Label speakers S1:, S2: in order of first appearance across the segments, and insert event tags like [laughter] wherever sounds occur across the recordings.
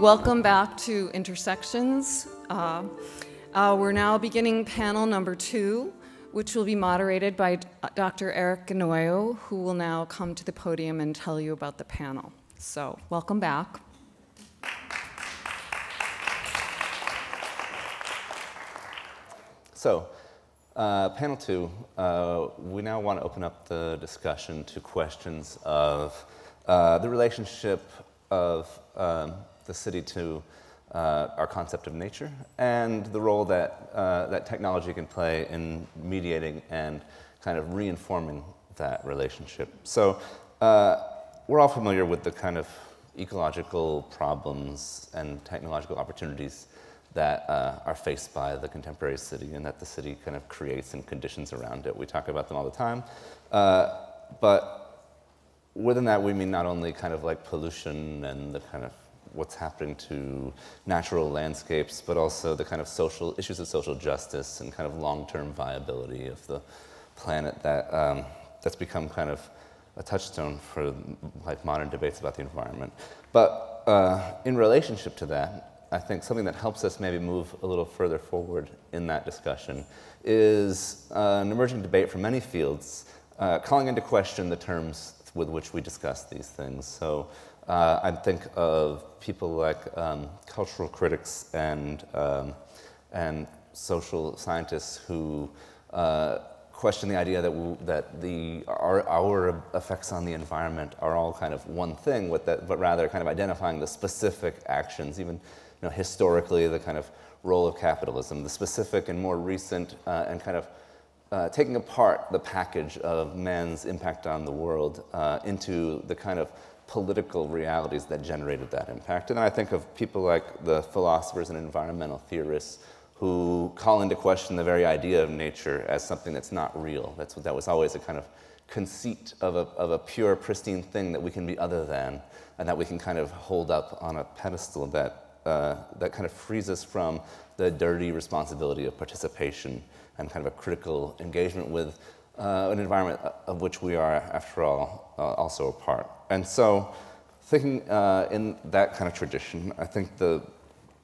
S1: Welcome back to Intersections. Uh, uh, we're now beginning panel number two, which will be moderated by Dr. Erik Ghenoiu, who will now come to the podium and tell you about the panel. So, welcome back.
S2: So, uh, panel two, uh, we now want to open up the discussion to questions of uh, the relationship of um, the city to uh, our concept of nature and the role that, uh, that technology can play in mediating and kind of reinforming that relationship. So, uh, we're all familiar with the kind of ecological problems and technological opportunities that uh, are faced by the contemporary city and that the city kind of creates and conditions around it. We talk about them all the time. Uh, but within that, we mean not only kind of like pollution and the kind of what's happening to natural landscapes, but also the kind of social issues of social justice and kind of long-term viability of the planet that um, that's become kind of a touchstone for like modern debates about the environment. But uh, in relationship to that, I think something that helps us maybe move a little further forward in that discussion is uh, an emerging debate from many fields uh, calling into question the terms with which we discuss these things. So uh, I think of people like um, cultural critics and, um, and social scientists who uh, question the idea that, we, that the, our, our effects on the environment are all kind of one thing, that, but rather kind of identifying the specific actions, even you know, historically the kind of role of capitalism, the specific and more recent uh, and kind of uh, taking apart the package of man's impact on the world uh, into the kind of political realities that generated that impact. And I think of people like the philosophers and environmental theorists who call into question the very idea of nature as something that's not real. That's, that was always a kind of conceit of a, of a pure, pristine thing that we can be other than, and that we can kind of hold up on a pedestal that uh, that kind of frees us from the dirty responsibility of participation and kind of a critical engagement with uh, an environment of which we are, after all, uh, also a part. And so, thinking uh, in that kind of tradition, I think the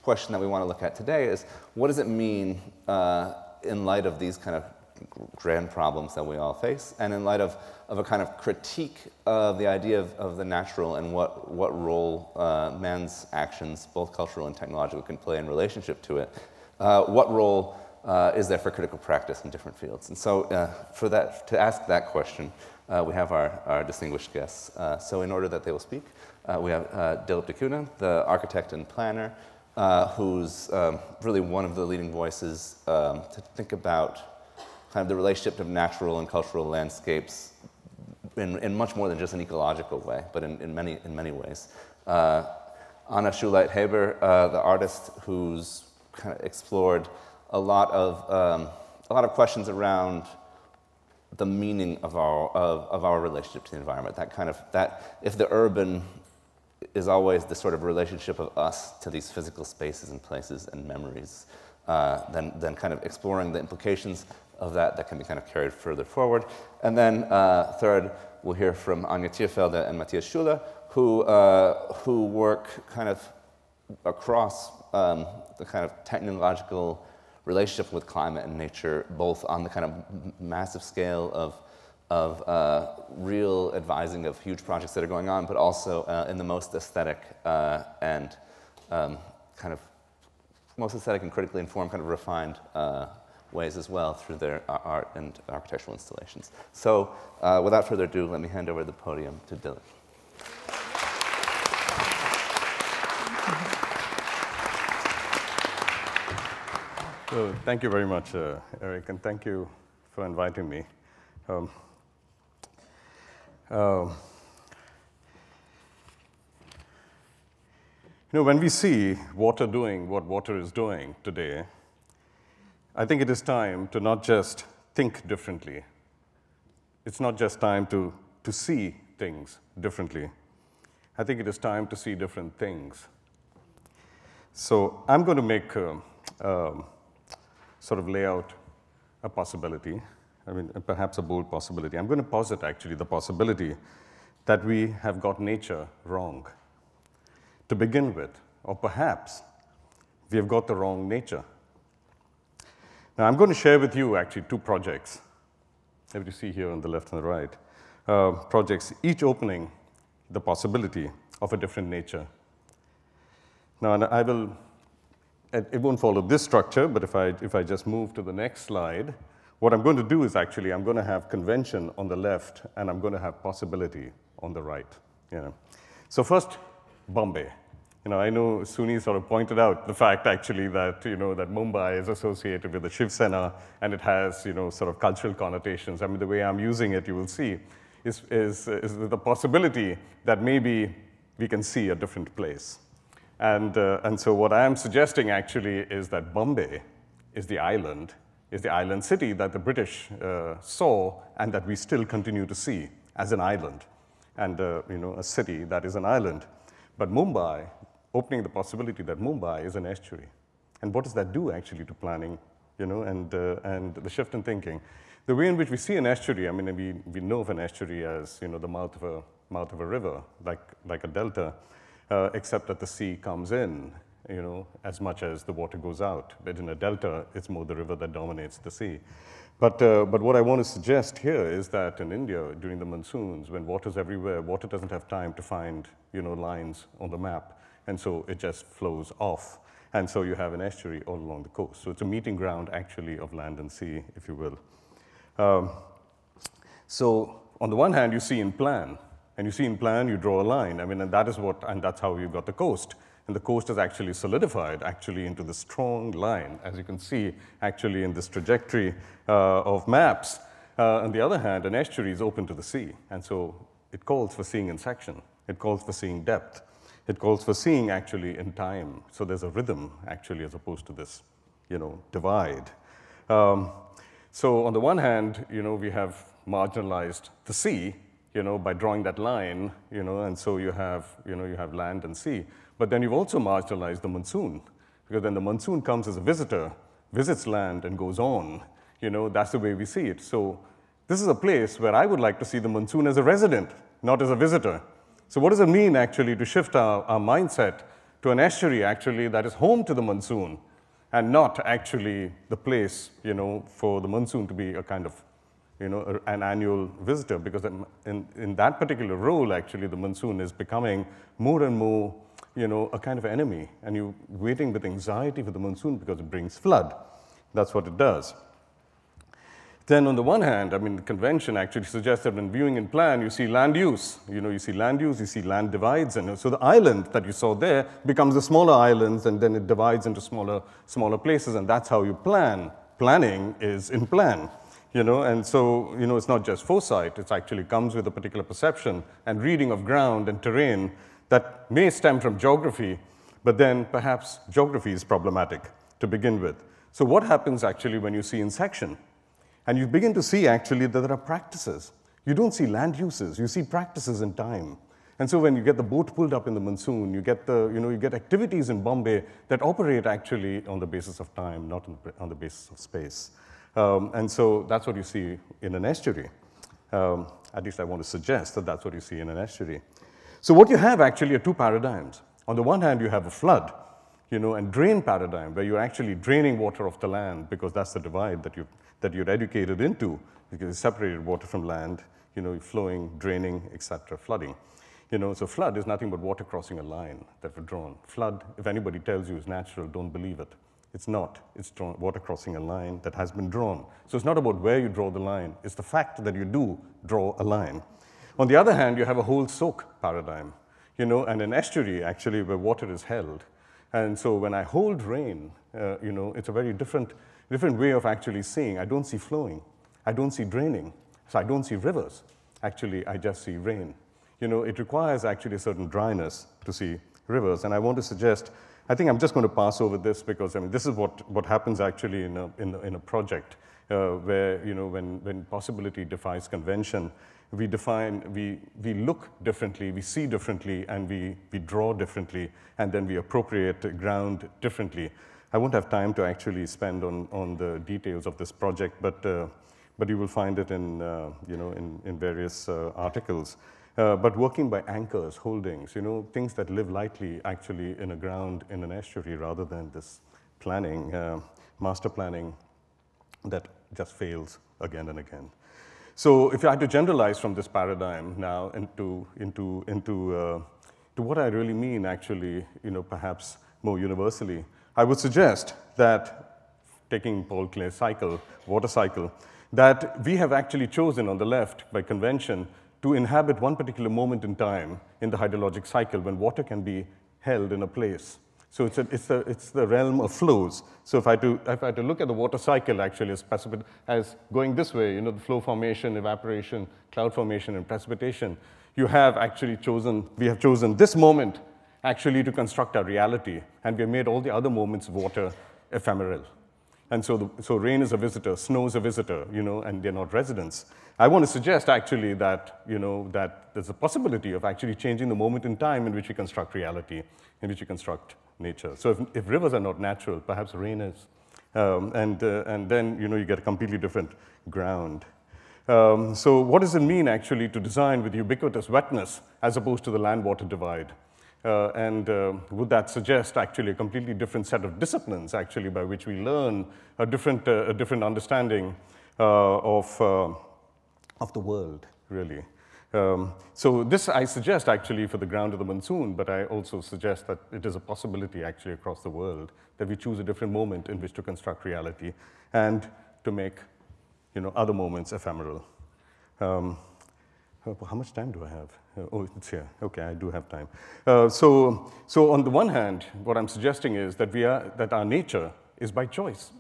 S2: question that we want to look at today is what does it mean uh, in light of these kind of grand problems that we all face, and in light of, of a kind of critique of the idea of, of the natural and what, what role uh, man's actions, both cultural and technological, can play in relationship to it, uh, what role uh, is there for critical practice in different fields? And so, uh, for that, to ask that question, uh, we have our, our distinguished guests. Uh, so, in order that they will speak, we have Dilip da the architect and planner, who's um, really one of the leading voices um, to think about kind of the relationship of natural and cultural landscapes in, in much more than just an ecological way, but in, in, many, in many ways. Uh, Anna Schuleit-Haber, uh, the artist who's kind of explored a lot of, um, a lot of questions around the meaning of our, of, of our relationship to the environment. That kind of, that, if the urban is always the sort of relationship of us to these physical spaces and places and memories, uh, then, then kind of exploring the implications of that that can be kind of carried further forward. And then uh, third, we'll hear from Anja Thierfelder and Matthias Schuler, who, uh, who work kind of across um, the kind of technological relationship with climate and nature, both on the kind of massive scale of, of uh, real advising of huge projects that are going on, but also uh, in the most aesthetic uh, and um, kind of most aesthetic and critically informed, kind of refined uh, ways as well through their art and architectural installations. So uh, without further ado, let me hand over the podium to Dilip.
S3: So thank you very much, uh, Erik, and thank you for inviting me. Um, uh, you know, when we see water doing what water is doing today, I think it is time to not just think differently. It's not just time to, to see things differently. I think it is time to see different things. So I'm going to make a, um, sort of lay out a possibility, I mean, perhaps a bold possibility. I'm going to posit actually the possibility that we have got nature wrong to begin with, or perhaps we have got the wrong nature. Now, I'm going to share with you actually two projects that you see here on the left and the right. Uh, projects, each opening the possibility of a different nature. Now, I will, it won't follow this structure, but if I, if I just move to the next slide, what I'm going to do is actually I'm going to have convention on the left and I'm going to have possibility on the right. You know. So first, Bombay. You know, I know Suni sort of pointed out the fact actually that, you know, that Mumbai is associated with the Shiv Sena and it has, you know, sort of cultural connotations. I mean, the way I'm using it, you will see, is, is, is the possibility that maybe we can see a different place. And, uh, and so what I am suggesting actually is that Bombay is the island is the island city that the British uh, saw and that we still continue to see as an island and uh, you know, a city that is an island. But Mumbai, opening the possibility that Mumbai is an estuary. And what does that do actually to planning you know, and, uh, and the shift in thinking? The way in which we see an estuary, I mean, we, we know of an estuary as you know, the mouth of a, mouth of a river, like, like a delta, uh, except that the sea comes in you know, as much as the water goes out. But in a delta, it's more the river that dominates the sea. But, uh, but what I want to suggest here is that in India, during the monsoons, when water's everywhere, water doesn't have time to find, you know, lines on the map. And so it just flows off. And so you have an estuary all along the coast. So it's a meeting ground, actually, of land and sea, if you will. Um, so on the one hand, you see in plan, and you see in plan, you draw a line. I mean, and that is what, and that's how you got the coast and the coast is actually solidified actually into the strong line, as you can see actually in this trajectory uh, of maps. Uh, on the other hand, an estuary is open to the sea, and so it calls for seeing in section. It calls for seeing depth. It calls for seeing actually in time. So there's a rhythm actually as opposed to this, you know, divide. Um, so on the one hand, you know, we have marginalized the sea, you know, by drawing that line, you know, and so you have, you know, you have land and sea. But then you've also marginalized the monsoon, because then the monsoon comes as a visitor, visits land, and goes on. You know, that's the way we see it. So this is a place where I would like to see the monsoon as a resident, not as a visitor. So what does it mean, actually, to shift our, our mindset to an estuary, actually, that is home to the monsoon, and not actually the place, you know, for the monsoon to be a kind of, you know, an annual visitor, because in, in that particular role, actually, the monsoon is becoming more and more you know, a kind of enemy, and you're waiting with anxiety for the monsoon because it brings flood. That's what it does. Then on the one hand, I mean, the convention actually suggests that when viewing in plan, you see land use. You know, you see land use, you see land divides, and so the island that you saw there becomes the smaller islands, and then it divides into smaller, smaller places, and that's how you plan. Planning is in plan, you know, and so, you know, it's not just foresight, it actually comes with a particular perception and reading of ground and terrain that may stem from geography, but then perhaps geography is problematic to begin with. So what happens actually when you see in section? And you begin to see actually that there are practices. You don't see land uses, you see practices in time. And so when you get the boat pulled up in the monsoon, you get, the, you know, you get activities in Bombay that operate actually on the basis of time, not on the basis of space. Um, and so that's what you see in an estuary. Um, at least I want to suggest that that's what you see in an estuary. So what you have actually are two paradigms. On the one hand, you have a flood, you know, and drain paradigm, where you're actually draining water off the land because that's the divide that, you, that you're educated into, because you separated water from land, you know, flowing, draining, etc., flooding. You know, so flood is nothing but water crossing a line that we're drawn. Flood, if anybody tells you is natural, don't believe it. It's not. It's drawn, water crossing a line that has been drawn. So it's not about where you draw the line. It's the fact that you do draw a line. On the other hand, you have a whole soak paradigm, you know, and an estuary actually where water is held. And so when I hold rain, uh, you know, it's a very different, different way of actually seeing. I don't see flowing. I don't see draining. So I don't see rivers. Actually, I just see rain. You know, it requires actually a certain dryness to see rivers. And I want to suggest, I think I'm just going to pass over this because, I mean, this is what, what happens actually in a, in a, in a project uh, where, you know, when, when possibility defies convention, we define, we, we look differently, we see differently, and we, we draw differently, and then we appropriate ground differently. I won't have time to actually spend on, on the details of this project, but, uh, but you will find it in, uh, you know, in, in various uh, articles. Uh, but working by anchors, holdings, you know, things that live lightly actually in a ground in an estuary rather than this planning, uh, master planning that just fails again and again. So if I had to generalize from this paradigm now into, into, into uh, to what I really mean, actually, you know, perhaps more universally, I would suggest that, taking Paul Klee's cycle, water cycle, that we have actually chosen on the left by convention to inhabit one particular moment in time in the hydrologic cycle when water can be held in a place. So it's, a, it's, a, it's the realm of flows. So if I, to, if I to look at the water cycle actually as, precipit as going this way, you know, the flow formation, evaporation, cloud formation, and precipitation, you have actually chosen, we have chosen this moment actually to construct our reality, and we have made all the other moments of water ephemeral. And so, the, so rain is a visitor, snow is a visitor, you know, and they're not residents. I want to suggest actually that, you know, that there's a possibility of actually changing the moment in time in which we construct reality, in which we construct nature. So if, if rivers are not natural, perhaps rain is. Um, and, uh, and then, you know, you get a completely different ground. Um, so what does it mean actually to design with ubiquitous wetness as opposed to the land-water divide? Uh, and uh, would that suggest actually a completely different set of disciplines actually by which we learn a different, uh, a different understanding uh, of, uh, of the world, really? Um, so this I suggest actually for the ground of the monsoon, but I also suggest that it is a possibility actually across the world that we choose a different moment in which to construct reality and to make you know, other moments ephemeral. Um, how much time do I have? Uh, oh, it's here. Okay, I do have time. Uh, so, so on the one hand, what I'm suggesting is that, we are, that our nature is by choice,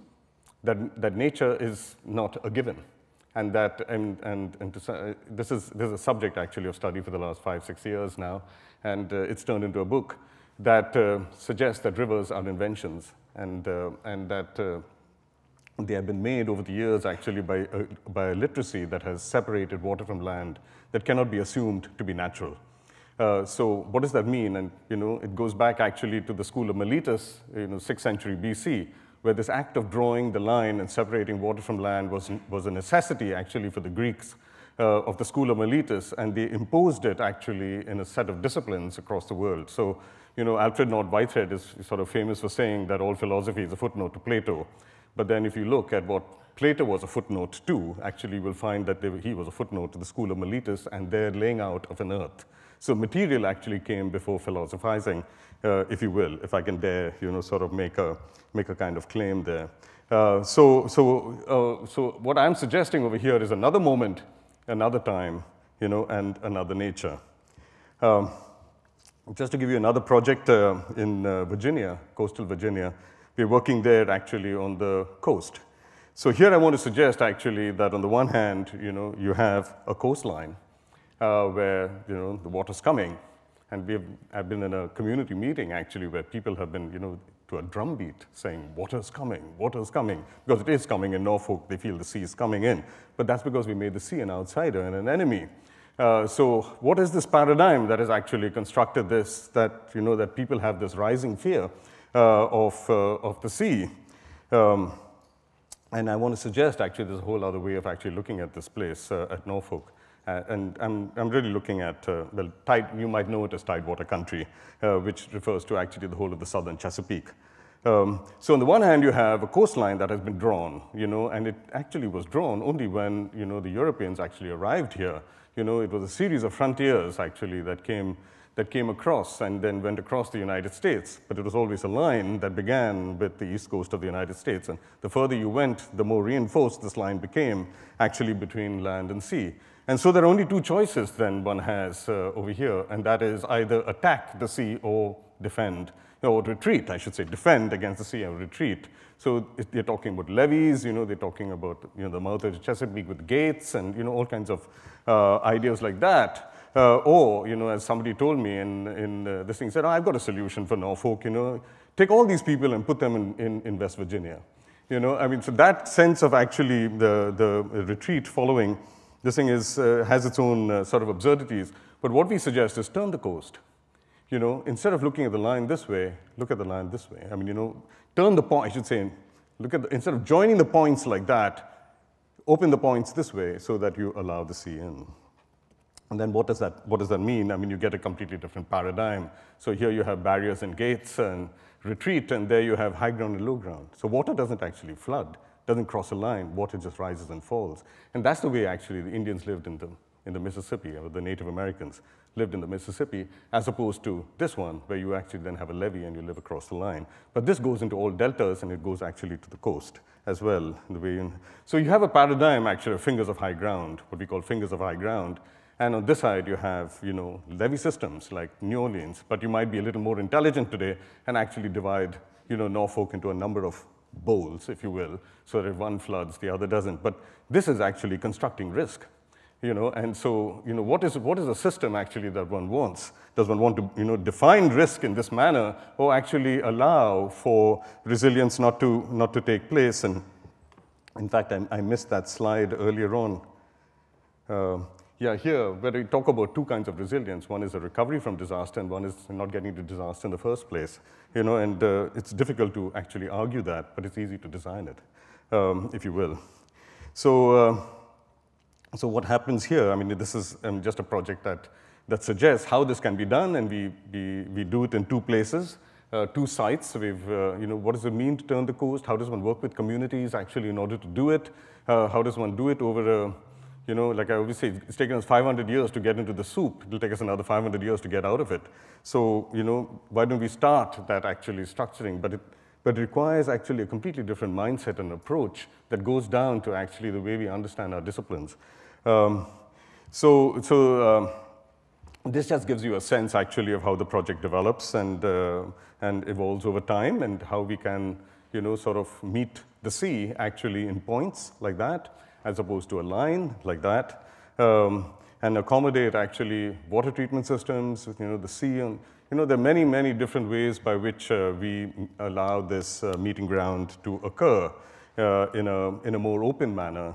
S3: that, that nature is not a given. And that, and, and, and to, uh, this, is, this is a subject actually of study for the last five, six years now, and uh, it's turned into a book that uh, suggests that rivers are inventions and, uh, and that they have been made over the years actually by a, by a literacy that has separated water from land that cannot be assumed to be natural. Uh, so what does that mean? And you know, it goes back actually to the school of Miletus, you know, 6th century BC, where this act of drawing the line and separating water from land was, was a necessity actually for the Greeks uh, of the school of Miletus, and they imposed it actually in a set of disciplines across the world. So, you know, Alfred North Whitehead is sort of famous for saying that all philosophy is a footnote to Plato. But then if you look at what Plato was a footnote too. actually you'll find that they, he was a footnote to the school of Miletus and their laying out of an earth. So material actually came before philosophizing, uh, if you will, if I can dare, you know, sort of make a, make a kind of claim there. Uh, so, so, uh, so what I'm suggesting over here is another moment, another time, you know, and another nature. Um, just to give you another project uh, in uh, Virginia, coastal Virginia, we're working there actually on the coast. So here I want to suggest actually that on the one hand, you know, you have a coastline uh, where, you know, the water's coming. And we have I've been in a community meeting actually where people have been, you know, to a drumbeat saying, water's coming, water's coming. Because it is coming in Norfolk, they feel the sea is coming in. But that's because we made the sea an outsider and an enemy. Uh, so what is this paradigm that has actually constructed this, that, you know, that people have this rising fear uh, of, uh, of the sea. Um, and I want to suggest, actually, there's a whole other way of actually looking at this place uh, at Norfolk. Uh, and I'm, I'm really looking at, uh, well, tide, you might know it as Tidewater Country, uh, which refers to actually the whole of the southern Chesapeake. Um, so on the one hand, you have a coastline that has been drawn, you know, and it actually was drawn only when, you know, the Europeans actually arrived here. You know, it was a series of frontiers, actually, that came that came across and then went across the United States. But it was always a line that began with the east coast of the United States. And the further you went, the more reinforced this line became, actually between land and sea. And so there are only two choices then one has uh, over here, and that is either attack the sea or defend, or retreat, I should say, defend against the sea or retreat. So they're talking about levees, you know, they're talking about you know, the mouth of the Chesapeake with gates and you know, all kinds of uh, ideas like that. Uh, or, you know, as somebody told me in, in uh, this thing, said, oh, I've got a solution for Norfolk, you know, take all these people and put them in, in, in West Virginia. You know, I mean, so that sense of actually the, the retreat following this thing is, uh, has its own uh, sort of absurdities. But what we suggest is turn the coast. You know, instead of looking at the line this way, look at the line this way. I mean, you know, turn the point, I should say, look at the, instead of joining the points like that, open the points this way so that you allow the sea in. And then what does, that, what does that mean? I mean, you get a completely different paradigm. So here you have barriers and gates and retreat, and there you have high ground and low ground. So water doesn't actually flood, doesn't cross a line, water just rises and falls. And that's the way actually the Indians lived in the, in the Mississippi, or the Native Americans lived in the Mississippi, as opposed to this one, where you actually then have a levee and you live across the line. But this goes into all deltas, and it goes actually to the coast as well. The way you, so you have a paradigm, actually, of fingers of high ground, what we call fingers of high ground, and on this side, you have you know, levee systems like New Orleans, but you might be a little more intelligent today and actually divide you know, Norfolk into a number of bowls, if you will, so that if one floods, the other doesn't. But this is actually constructing risk. You know, and so, you know, what is, what is a system actually that one wants? Does one want to, you know, define risk in this manner or actually allow for resilience not to, not to take place? And in fact, I, I missed that slide earlier on. Uh, yeah, here, where we talk about two kinds of resilience. One is a recovery from disaster, and one is not getting to disaster in the first place. You know, and uh, it's difficult to actually argue that, but it's easy to design it, um, if you will. So, uh, so what happens here? I mean, this is um, just a project that, that suggests how this can be done, and we, we, we do it in two places. Uh, two sites. We've, uh, you know, what does it mean to turn the coast? How does one work with communities actually in order to do it? Uh, how does one do it over a, you know, like I always say, it's taken us 500 years to get into the soup. It'll take us another 500 years to get out of it. So, you know, why don't we start that actually structuring? But it, but it requires actually a completely different mindset and approach that goes down to actually the way we understand our disciplines. Um, so, so um, this just gives you a sense actually of how the project develops and, uh, and evolves over time and how we can, you know, sort of meet the sea actually in points like that as opposed to a line like that, um, and accommodate actually water treatment systems, you know, the sea. And, you know, there are many, many different ways by which uh, we allow this uh, meeting ground to occur uh, in, a, in a more open manner.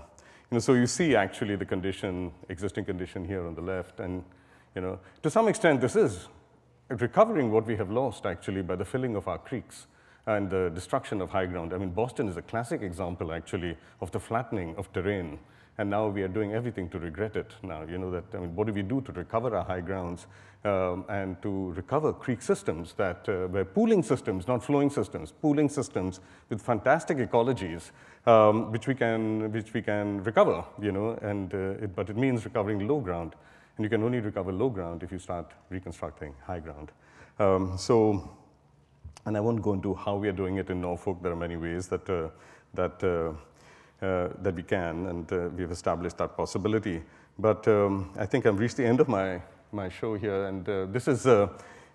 S3: You know, so you see actually the condition, existing condition here on the left, and you know, to some extent this is recovering what we have lost actually by the filling of our creeks and the destruction of high ground. I mean, Boston is a classic example, actually, of the flattening of terrain. And now we are doing everything to regret it now. You know that, I mean, what do we do to recover our high grounds um, and to recover creek systems that uh, were pooling systems, not flowing systems, pooling systems with fantastic ecologies, um, which, we can, which we can recover, you know, and, uh, it, but it means recovering low ground. And you can only recover low ground if you start reconstructing high ground. Um, so and I won't go into how we are doing it in Norfolk. There are many ways that, uh, that, uh, uh, that we can, and uh, we've established that possibility. But um, I think I've reached the end of my, my show here, and uh, this is,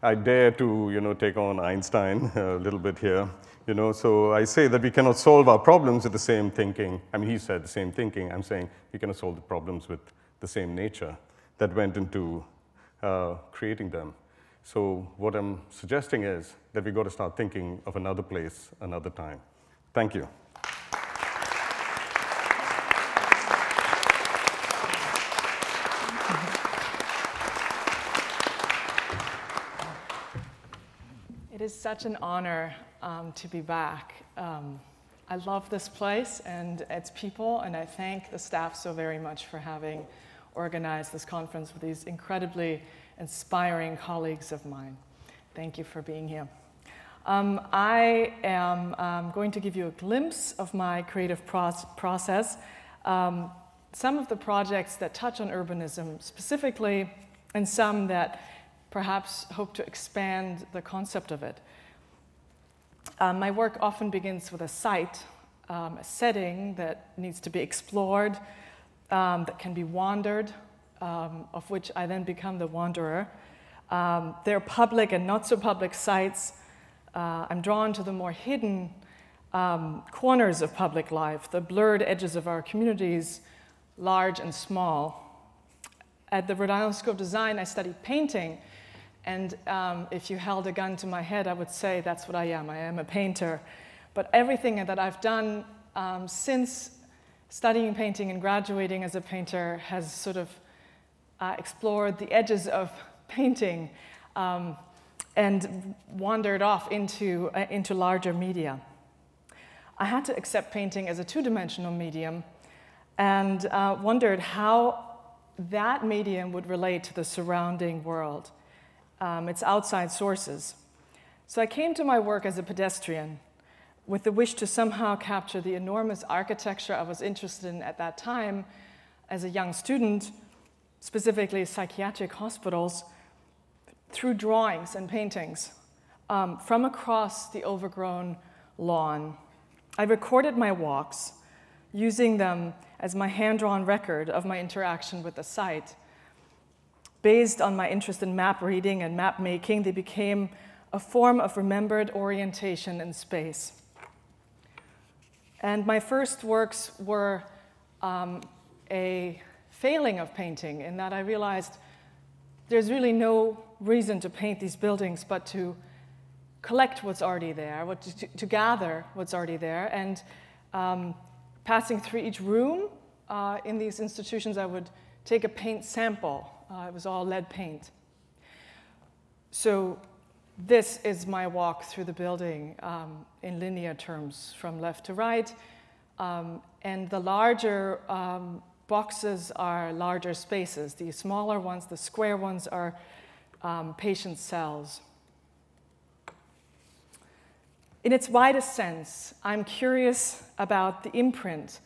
S3: I dare to you know, take on Einstein [laughs] a little bit here. You know, so I say that we cannot solve our problems with the same thinking. I mean, he said the same thinking. I'm saying we cannot solve the problems with the same nature that went into creating them. So what I'm suggesting is that we've got to start thinking of another place, another time. Thank you.
S4: It is such an honor um, to be back. Um, I love this place and its people, and I thank the staff so very much for having organized this conference with these incredibly inspiring colleagues of mine. Thank you for being here. Um, I am um, going to give you a glimpse of my creative process. Um, some of the projects that touch on urbanism specifically, and some that perhaps hope to expand the concept of it. Um, my work often begins with a site, um, a setting that needs to be explored, um, that can be wandered, um, of which I then become the wanderer. Um, they're public and not so public sites. Uh, I'm drawn to the more hidden um, corners of public life, the blurred edges of our communities, large and small. At the Rhode Island School of Design, I studied painting. And um, if you held a gun to my head, I would say that's what I am. I am a painter. But everything that I've done um, since studying painting and graduating as a painter has sort of uh, explored the edges of painting um, and wandered off into, uh, into larger media. I had to accept painting as a two dimensional medium and uh, wondered how that medium would relate to the surrounding world, um, its outside sources. So I came to my work as a pedestrian with the wish to somehow capture the enormous architecture I was interested in at that time as a young student, specifically psychiatric hospitals, through drawings and paintings um, from across the overgrown lawn. I recorded my walks, using them as my hand drawn record of my interaction with the site. Based on my interest in map reading and map making, they became a form of remembered orientation in space. And my first works were um, a failing of painting in that I realized there's really no reason to paint these buildings but to collect what's already there, what to, to, gather what's already there. And um, passing through each room uh, in these institutions, I would take a paint sample. Uh, it was all lead paint. So this is my walk through the building um, in linear terms from left to right. Um, and the larger um, boxes are larger spaces. The smaller ones, the square ones, are um, patient cells. In its widest sense, I'm curious about the imprint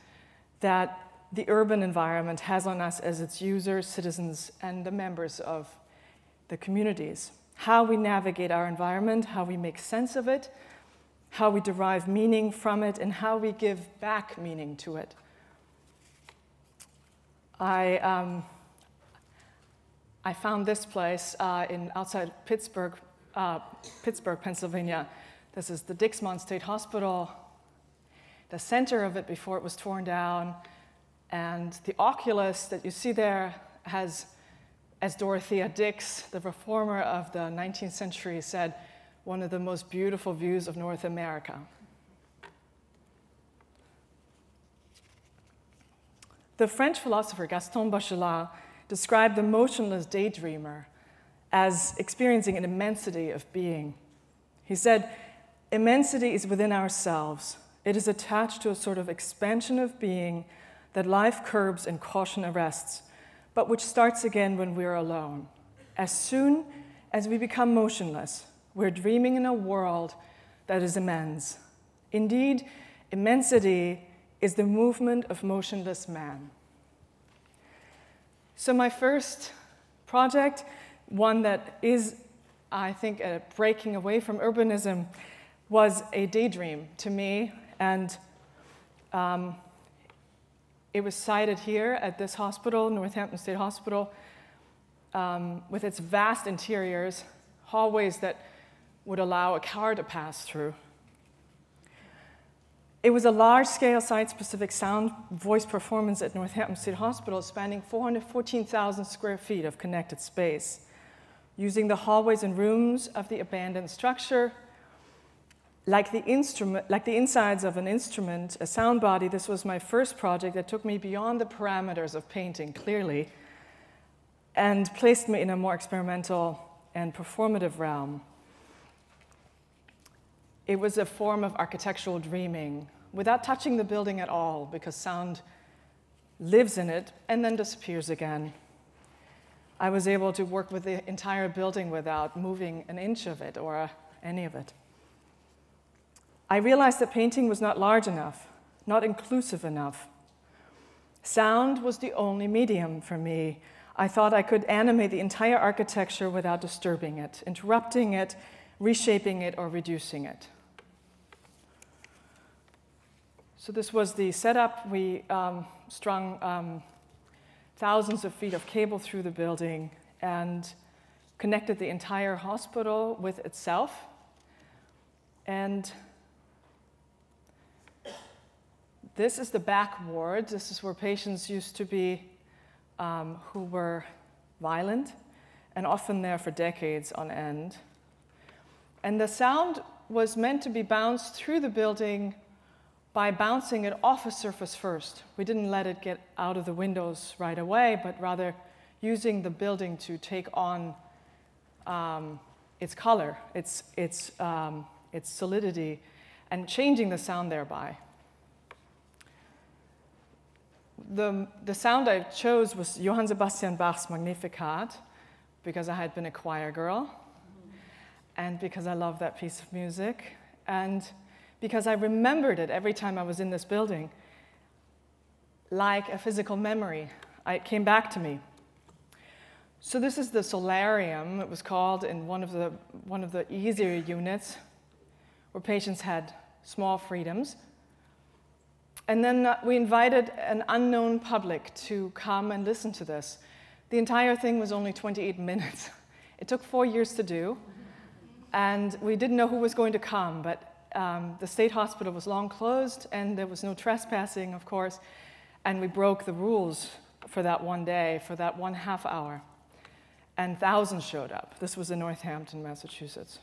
S4: that the urban environment has on us as its users, citizens, and the members of the communities. How we navigate our environment, how we make sense of it, how we derive meaning from it, and how we give back meaning to it. I, um, I found this place uh, in outside Pittsburgh, uh, Pittsburgh, Pennsylvania. This is the Dixmont State Hospital, the center of it before it was torn down. And the oculus that you see there has, as Dorothea Dix, the reformer of the 19th century, said, one of the most beautiful views of North America. The French philosopher Gaston Bachelard described the motionless daydreamer as experiencing an immensity of being. He said, Immensity is within ourselves. It is attached to a sort of expansion of being that life curbs and caution arrests, but which starts again when we're alone. As soon as we become motionless, we're dreaming in a world that is immense. Indeed, immensity is the movement of motionless man. So, my first project, one that is, I think, a breaking away from urbanism, was a daydream to me, and um, it was sited here at this hospital, Northampton State Hospital, um, with its vast interiors, hallways that would allow a car to pass through. It was a large scale site specific sound voice performance at Northampton Hospital, spanning 414,000 square feet of connected space, using the hallways and rooms of the abandoned structure. Like the, instrument, like the insides of an instrument, a sound body, this was my first project that took me beyond the parameters of painting, clearly, and placed me in a more experimental and performative realm. It was a form of architectural dreaming without touching the building at all because sound lives in it and then disappears again. I was able to work with the entire building without moving an inch of it or uh, any of it. I realized that painting was not large enough, not inclusive enough. Sound was the only medium for me. I thought I could animate the entire architecture without disturbing it, interrupting it, reshaping it, or reducing it. So this was the setup. We um, strung um, thousands of feet of cable through the building and connected the entire hospital with itself. And this is the back ward. This is where patients used to be um, who were violent and often there for decades on end. And the sound was meant to be bounced through the building by bouncing it off a surface first. We didn't let it get out of the windows right away, but rather using the building to take on um, its color, its, its, um, its solidity, and changing the sound thereby. the, the sound I chose was Johann Sebastian Bach's Magnificat because I had been a choir girl and because I love that piece of music and because I remembered it every time I was in this building like a physical memory. It came back to me. So this is the solarium, it was called, in one of the, one of the easier units where patients had small freedoms. And then uh, we invited an unknown public to come and listen to this. The entire thing was only 28 [laughs] minutes. It took four years to do, and we didn't know who was going to come, but um, the state hospital was long closed, and there was no trespassing, of course, and we broke the rules for that one day, for that one half hour and thousands showed up. This was in Northampton, Massachusetts.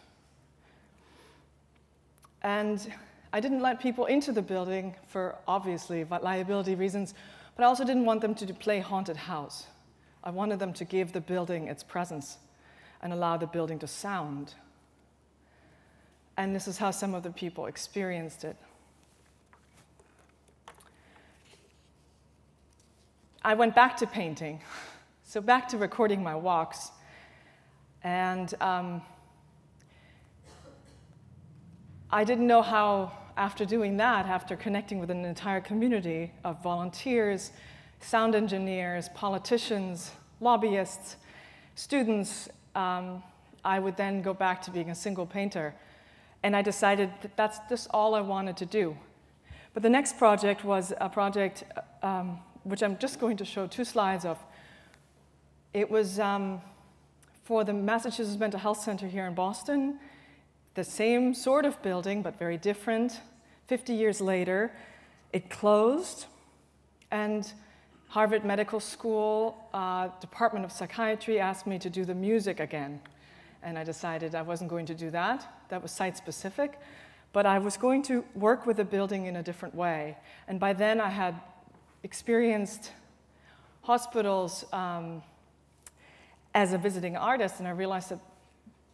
S4: And I didn't let people into the building for obviously liability reasons, but I also didn't want them to play haunted house. I wanted them to give the building its presence and allow the building to sound. And this is how some of the people experienced it. I went back to painting. [laughs] So back to recording my walks. And um, I didn't know how, after doing that, after connecting with an entire community of volunteers, sound engineers, politicians, lobbyists, students, um, I would then go back to being a single painter. And I decided that that's just all I wanted to do. But the next project was a project um, which I'm just going to show two slides of, it was um, for the Massachusetts Mental Health Center here in Boston, the same sort of building, but very different. 50 years later, it closed, and Harvard Medical School uh, Department of Psychiatry asked me to do the music again. And I decided I wasn't going to do that. That was site specific. But I was going to work with the building in a different way. And by then, I had experienced hospitals. Um, as a visiting artist, and I realized that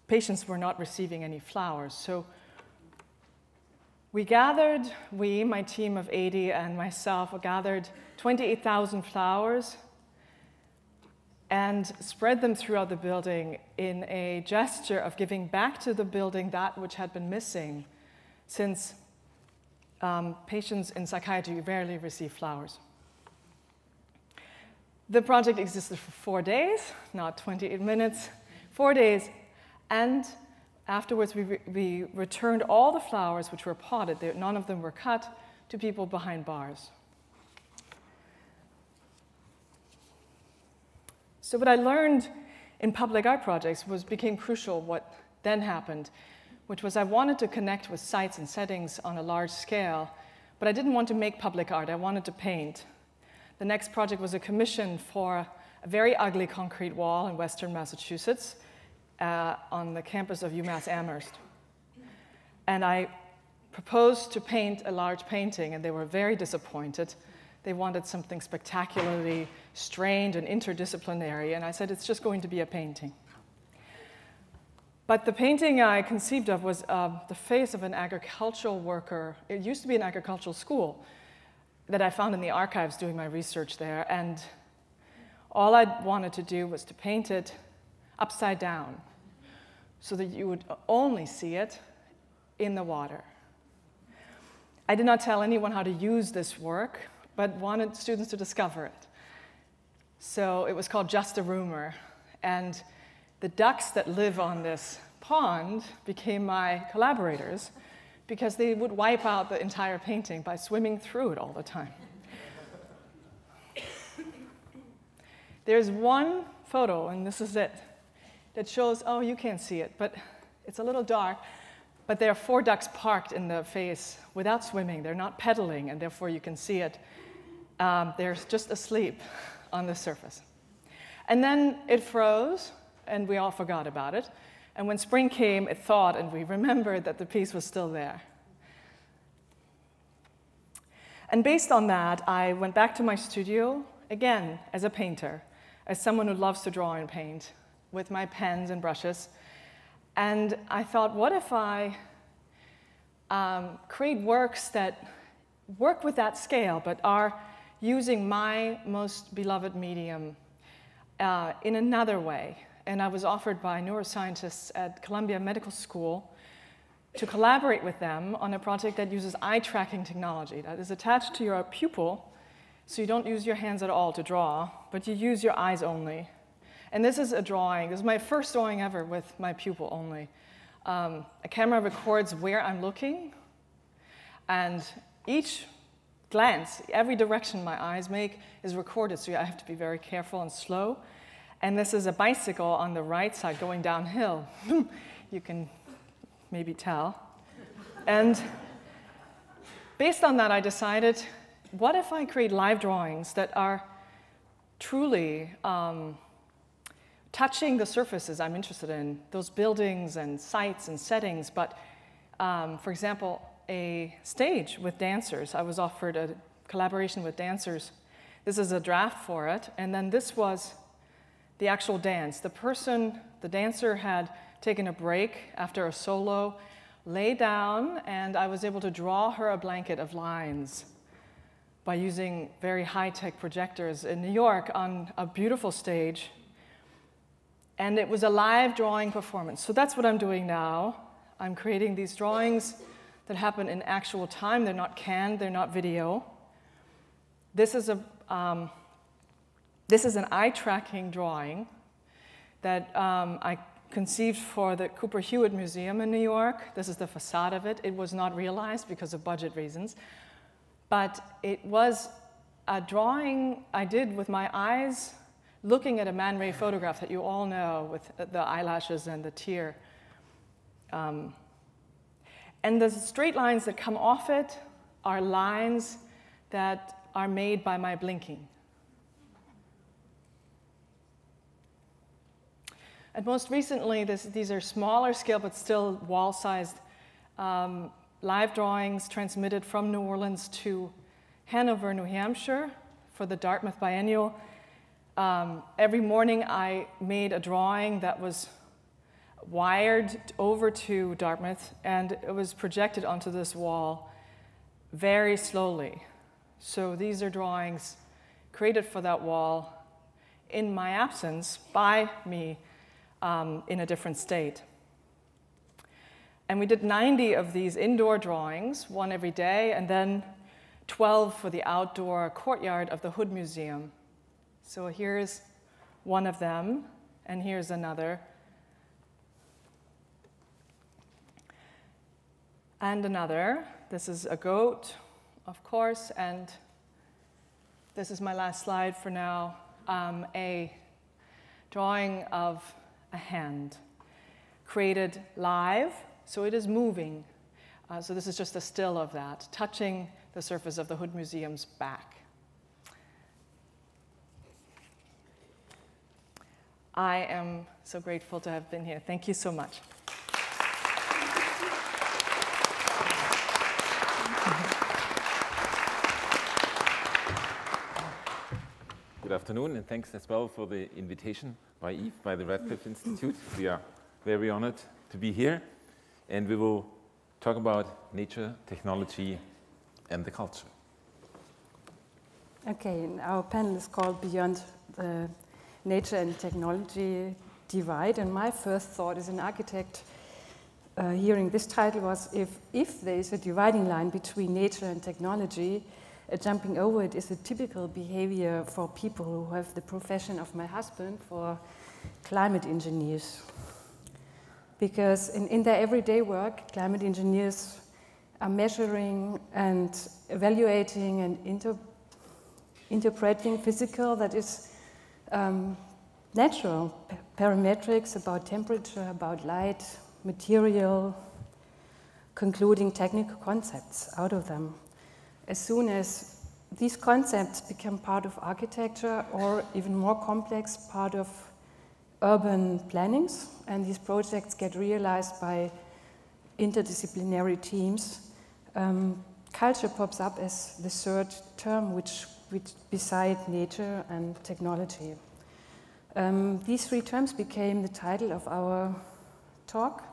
S4: patients were not receiving any flowers. So we gathered, we, my team of 80 and myself, gathered 28,000 flowers and spread them throughout the building in a gesture of giving back to the building that which had been missing since um, patients in psychiatry rarely receive flowers. The project existed for four days, not 28 minutes, four days. And afterwards, we, re we returned all the flowers which were potted, none of them were cut, to people behind bars. So what I learned in public art projects was became crucial what then happened, which was I wanted to connect with sites and settings on a large scale, but I didn't want to make public art, I wanted to paint. The next project was a commission for a very ugly concrete wall in western Massachusetts uh, on the campus of UMass Amherst. And I proposed to paint a large painting, and they were very disappointed. They wanted something spectacularly strained and interdisciplinary, and I said, it's just going to be a painting. But the painting I conceived of was uh, the face of an agricultural worker. It used to be an agricultural school, that I found in the archives doing my research there. And all I wanted to do was to paint it upside down so that you would only see it in the water. I did not tell anyone how to use this work, but wanted students to discover it. So it was called Just a Rumor. And the ducks that live on this pond became my collaborators because they would wipe out the entire painting by swimming through it all the time. There's one photo, and this is it, that shows, oh, you can't see it, but it's a little dark. But there are four ducks parked in the face without swimming. They're not pedaling, and therefore you can see it. Um, they're just asleep on the surface. And then it froze, and we all forgot about it. And when spring came, it thawed, and we [laughs] remembered that the piece was still there. And based on that, I went back to my studio, again, as a painter, as someone who loves to draw and paint, with my pens and brushes. And I thought, what if I um, create works that work with that scale, but are using my most beloved medium uh, in another way. And I was offered by neuroscientists at Columbia Medical School to collaborate with them on a project that uses eye tracking technology that is attached to your pupil, so you don't use your hands at all to draw, but you use your eyes only. And this is a drawing. This is my first drawing ever with my pupil only. Um, a camera records where I'm looking, and each glance, every direction my eyes make is recorded, so I have to be very careful and slow. And this is a bicycle on the right side going downhill. [laughs] you can maybe tell. And based on that, I decided what if I create live drawings that are truly um, touching the surfaces I'm interested in, those buildings and sites and settings, but um, for example, a stage with dancers. I was offered a collaboration with dancers. This is a draft for it, and then this was the actual dance. The person, the dancer, had taken a break after a solo, lay down, and I was able to draw her a blanket of lines by using very high tech projectors in New York on a beautiful stage. And it was a live drawing performance. So that's what I'm doing now. I'm creating these drawings that happen in actual time. They're not canned, they're not video. This is, a, um, this is an eye tracking drawing that um, I conceived for the Cooper Hewitt Museum in New York. This is the facade of it. It was not realized because of budget reasons. But it was a drawing I did with my eyes looking at a Man Ray photograph that you all know with the eyelashes and the tear. Um, and the straight lines that come off it are lines that are made by my blinking. And most recently, this, these are smaller scale but still wall sized um, live drawings transmitted from New Orleans to Hanover, New Hampshire for the Dartmouth Biennial. Um, every morning, I made a drawing that was wired over to Dartmouth and it was projected onto this wall very slowly. So these are drawings created for that wall in my absence by me um, in a different state. And we did 90 of these indoor drawings, one every day, and then 12 for the outdoor courtyard of the Hood Museum. So here's one of them, and here's another. And another. This is a goat, of course, and this is my last slide for now um, a drawing of a hand, created live, so it is moving. Uh, so this is just a still of that, touching the surface of the Hood Museum's back. I am so grateful to have been here. Thank you so much.
S5: Afternoon, and thanks as well for the invitation by Eve, by the Radcliffe Institute. We are very honored to be here, and we will talk about nature, technology, and the culture.
S6: Okay, our panel is called Beyond the Nature and Technology Divide, and my first thought as an architect uh, hearing this title was if, if there is a dividing line between nature and technology, uh, jumping over it is a typical behavior for people who have the profession of my husband, for climate engineers. Because in, in their everyday work, climate engineers are measuring and evaluating and inter interpreting physical, that is um, natural parametrics about temperature, about light, material, concluding technical concepts out of them as soon as these concepts become part of architecture or even more complex part of urban plannings and these projects get realized by interdisciplinary teams, um, culture pops up as the third term which, which beside nature and technology. Um, these three terms became the title of our talk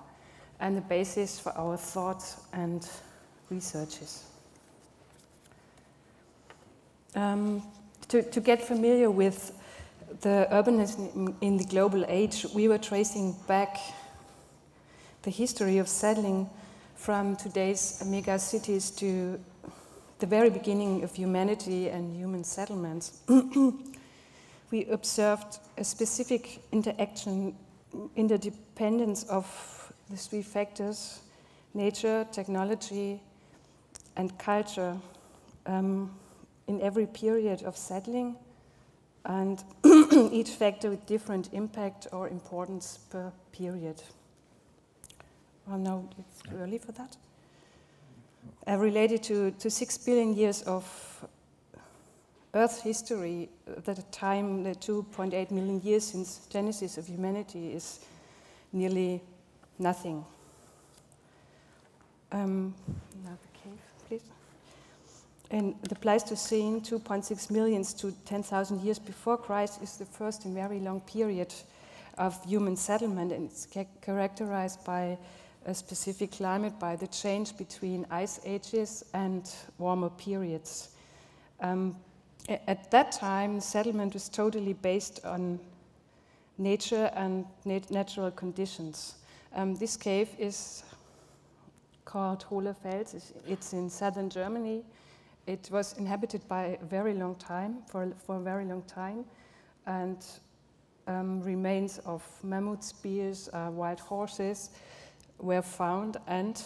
S6: and the basis for our thoughts and researches. Um, to, to get familiar with the urbanism in the global age, we were tracing back the history of settling from today's mega cities to the very beginning of humanity and human settlements. [clears throat] we observed a specific interaction, interdependence of the three factors nature, technology, and culture um, in every period of settling, and [clears throat] each factor with different impact or importance per period. Well, no, it's early for that. Uh, related to, to six billion years of Earth history, at the time, the 2.8 million years since genesis of humanity is nearly nothing. Um, please. And the Pleistocene, 2.6 million to 10,000 years before Christ, is the first and very long period of human settlement, and it's characterized by a specific climate, by the change between ice ages and warmer periods. Um, at that time, settlement was totally based on nature and nat natural conditions. Um, this cave is called Hohle Fels. It's in southern Germany. It was inhabited by a very long time, for, for a very long time, and um, remains of mammoth spears, uh, wild horses were found, and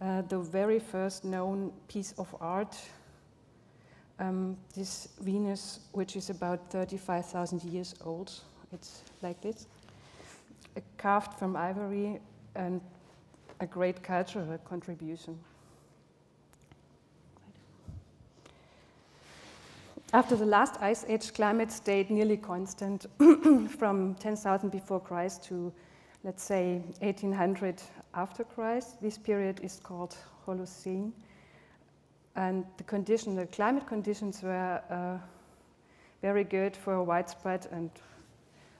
S6: uh, the very first known piece of art, um, this Venus, which is about 35,000 years old. It's like this, carved from ivory and a great cultural contribution. After the last ice age, climate stayed nearly constant [clears throat] from 10,000 before Christ to, let's say, 1800 after Christ. This period is called Holocene. And the condition, the climate conditions were uh, very good for widespread and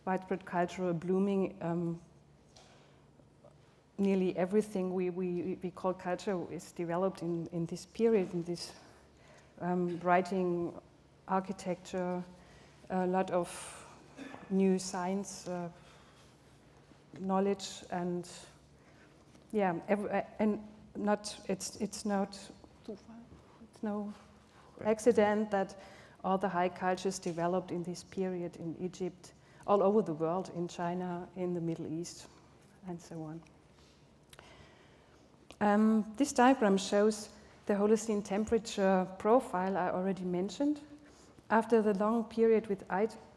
S6: widespread cultural blooming um, nearly everything we, we, we call culture is developed in, in this period, in this um, writing, architecture, a lot of new science, uh, knowledge, and yeah, uh, and not it's it's not it's no accident that all the high cultures developed in this period in Egypt, all over the world, in China, in the Middle East, and so on. Um, this diagram shows the Holocene temperature profile I already mentioned. After the long period with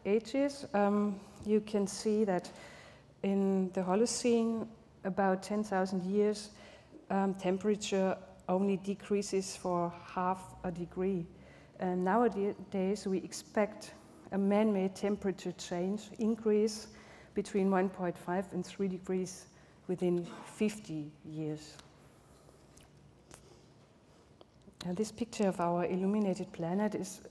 S6: ages, um, you can see that in the Holocene, about 10,000 years, um, temperature only decreases for half a degree. And nowadays, we expect a man-made temperature change increase between 1.5 and 3 degrees within 50 years. And this picture of our illuminated planet is,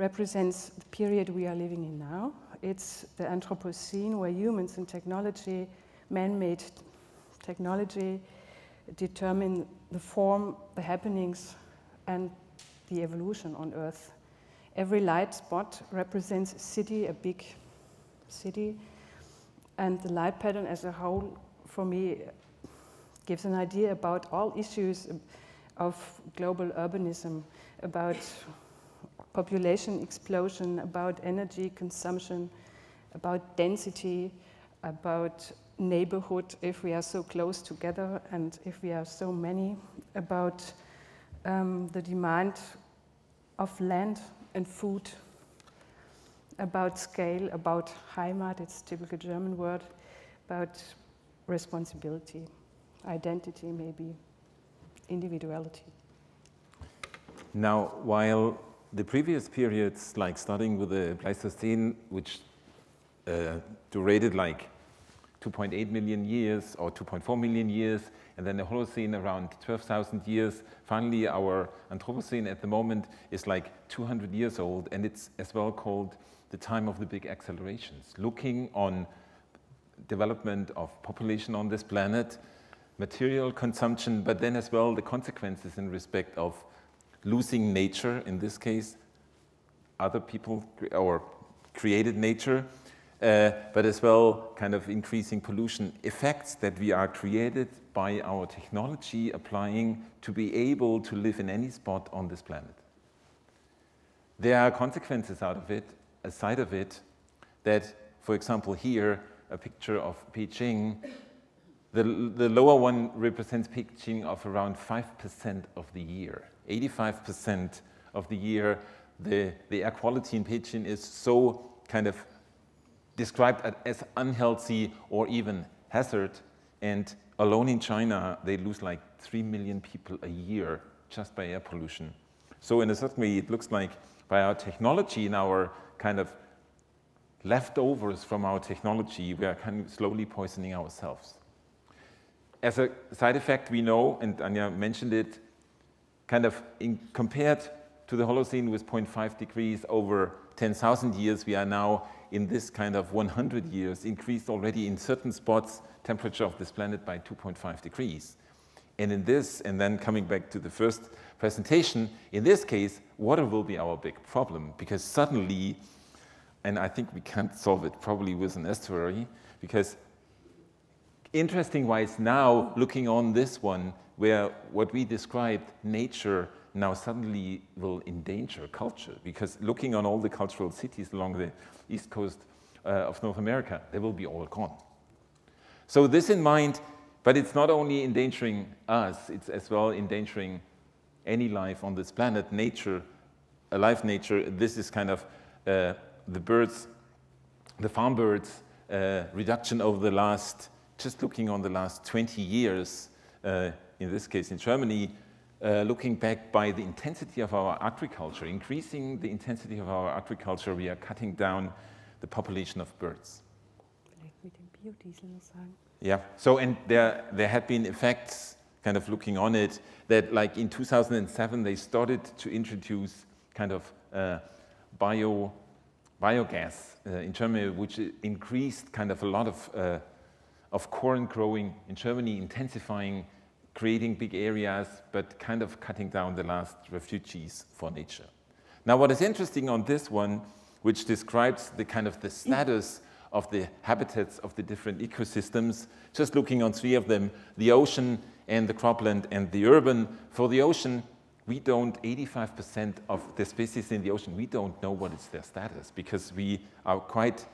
S6: represents the period we are living in now. It's the Anthropocene, where humans and technology, man-made technology, determine the form, the happenings, and the evolution on Earth. Every light spot represents a city, a big city, and the light pattern as a whole, for me, gives an idea about all issues of global urbanism, about population explosion, about energy consumption, about density, about neighborhood if we are so close together and if we are so many, about um, the demand of land and food, about scale, about Heimat, it's a typical German word, about responsibility, identity maybe individuality.
S5: Now, while the previous periods, like starting with the Pleistocene, which uh, durated like 2.8 million years or 2.4 million years, and then the Holocene around 12,000 years. Finally, our Anthropocene at the moment is like 200 years old, and it's as well called the time of the big accelerations, looking on development of population on this planet, material consumption, but then as well the consequences in respect of losing nature, in this case, other people or created nature, uh, but as well kind of increasing pollution effects that we are created by our technology applying to be able to live in any spot on this planet. There are consequences out of it, aside of it, that, for example, here, a picture of Beijing, the, the lower one represents Beijing of around 5% of the year. 85% of the year, the, the air quality in Beijing is so kind of described as unhealthy or even hazard. And alone in China, they lose like 3 million people a year just by air pollution. So in a certain way, it looks like by our technology and our kind of leftovers from our technology, we are kind of slowly poisoning ourselves. As a side effect, we know, and Anja mentioned it, kind of in, compared to the Holocene with 0.5 degrees over 10,000 years, we are now in this kind of 100 years increased already in certain spots temperature of this planet by 2.5 degrees. And in this, and then coming back to the first presentation, in this case, water will be our big problem because suddenly, and I think we can't solve it probably with an estuary, because interesting wise now, looking on this one, where what we described, nature, now suddenly will endanger culture, because looking on all the cultural cities along the east coast uh, of North America, they will be all gone. So this in mind, but it's not only endangering us, it's as well endangering any life on this planet, nature, alive nature. This is kind of uh, the birds, the farm birds uh, reduction over the last, just looking on the last 20 years, uh, in this case in Germany, uh, looking back by the intensity of our agriculture, increasing the intensity of our agriculture, we are cutting down the population of birds. Yeah, so and there, there had been effects, kind of looking on it, that like in 2007 they started to introduce kind of uh, bio, biogas uh, in Germany, which increased kind of a lot of, uh, of corn growing in Germany, intensifying, creating big areas, but kind of cutting down the last refugees for nature. Now what is interesting on this one, which describes the kind of the status of the habitats of the different ecosystems. Just looking on three of them, the ocean and the cropland and the urban. For the ocean, we don't, 85% of the species in the ocean, we don't know what is their status because we are quite,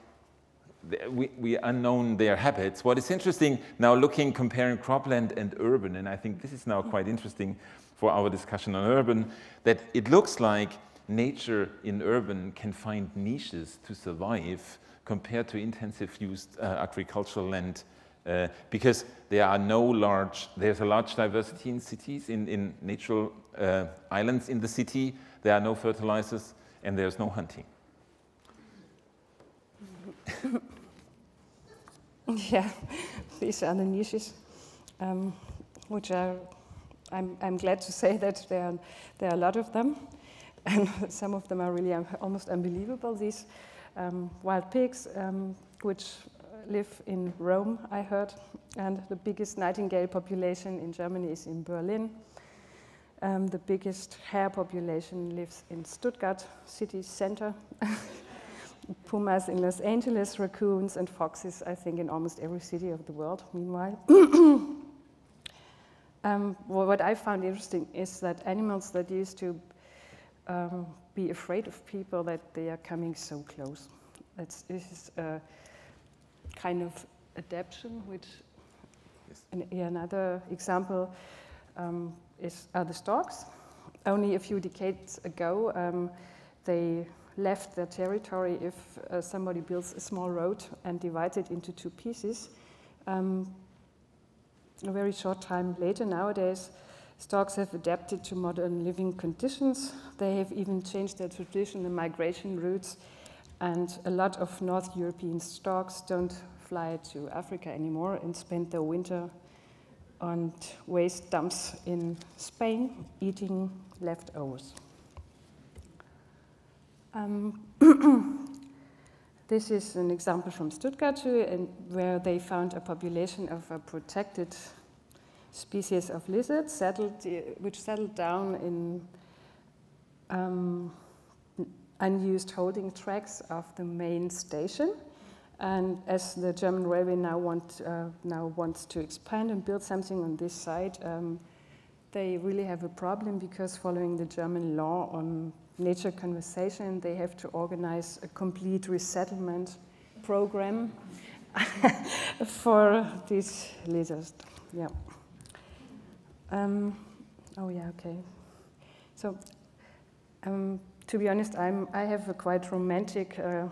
S5: we, we unknown their habits. What is interesting now looking, comparing cropland and urban, and I think this is now quite interesting for our discussion on urban, that it looks like nature in urban can find niches to survive compared to intensive used uh, agricultural land uh, because there are no large, there's a large diversity in cities, in, in natural uh, islands in the city, there are no fertilizers and there's no hunting. [laughs]
S6: yeah, these are the niches, um, which are, I'm, I'm glad to say that there are, there are a lot of them, [laughs] and some of them are really almost unbelievable. These um, wild pigs, um, which live in Rome, I heard, and the biggest nightingale population in Germany is in Berlin. Um, the biggest hare population lives in Stuttgart city center. [laughs] Pumas in Los Angeles, raccoons and foxes, I think, in almost every city of the world, meanwhile. [clears throat] um, well, what I found interesting is that animals that used to um, be afraid of people that they are coming so close. That's, this is a kind of adaptation, which yes. an, another example um, is are the storks. Only a few decades ago, um, they left their territory if uh, somebody builds a small road and divides it into two pieces. Um, a very short time later, nowadays, Storks have adapted to modern living conditions. They have even changed their traditional migration routes, and a lot of North European storks don't fly to Africa anymore and spend their winter on waste dumps in Spain eating leftovers. Um, [clears throat] this is an example from Stuttgart, and where they found a population of a protected species of lizards settled, which settled down in um, unused holding tracks of the main station. And as the German railway now, want, uh, now wants to expand and build something on this site, um, they really have a problem because following the German law on nature conservation, they have to organize a complete resettlement program [laughs] for these lizards. Yeah. Um, oh yeah, okay. So, um, to be honest, I'm, I have a quite romantic uh,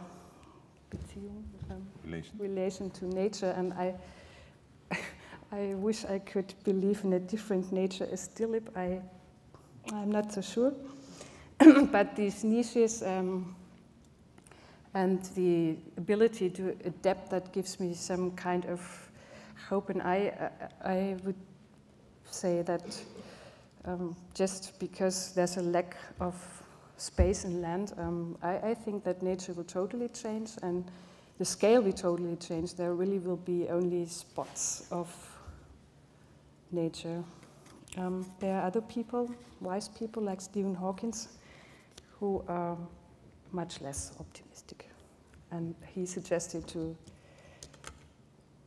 S6: um, relation. relation to nature, and I, [laughs] I wish I could believe in a different nature as Dilip. I, I'm not so sure. [clears throat] but these niches um, and the ability to adapt that gives me some kind of hope, and I, I would say that um, just because there's a lack of space and land, um, I, I, think that nature will totally change and the scale will totally change. There really will be only spots of nature. Um, there are other people, wise people like Stephen Hawkins, who are much less optimistic. And he suggested to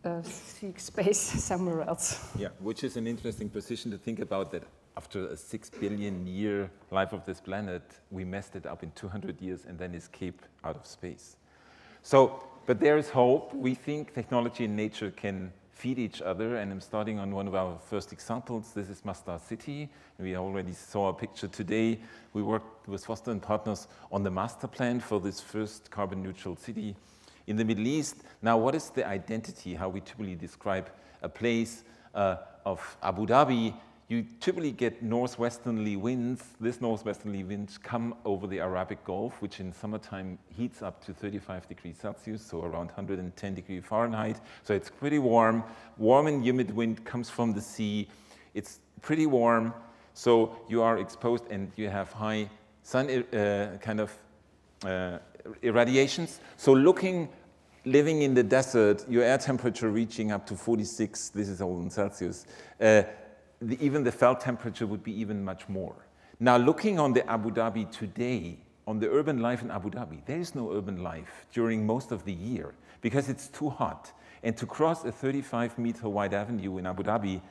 S6: uh, seek space [laughs] somewhere else.
S5: Yeah, which is an interesting position to think about that after a six billion year life of this planet, we messed it up in 200 years and then escape out of space. So, but there is hope. We think technology and nature can feed each other, and I'm starting on one of our first examples. This is Masdar City. We already saw a picture today. We worked with Foster and Partners on the master plan for this first carbon neutral city in the Middle East. Now, what is the identity, how we typically describe a place uh, of Abu Dhabi you typically get northwesterly winds. This northwesterly winds come over the Arabic Gulf, which in summertime heats up to 35 degrees Celsius, so around 110 degrees Fahrenheit. So it's pretty warm. Warm and humid wind comes from the sea. It's pretty warm, so you are exposed and you have high sun uh, kind of uh, irradiations. So looking living in the desert, your air temperature reaching up to 46, this is all in Celsius, uh, the, even the felt temperature would be even much more. Now, looking on the Abu Dhabi today, on the urban life in Abu Dhabi, there is no urban life during most of the year because it's too hot. And to cross a 35 meter wide avenue in Abu Dhabi,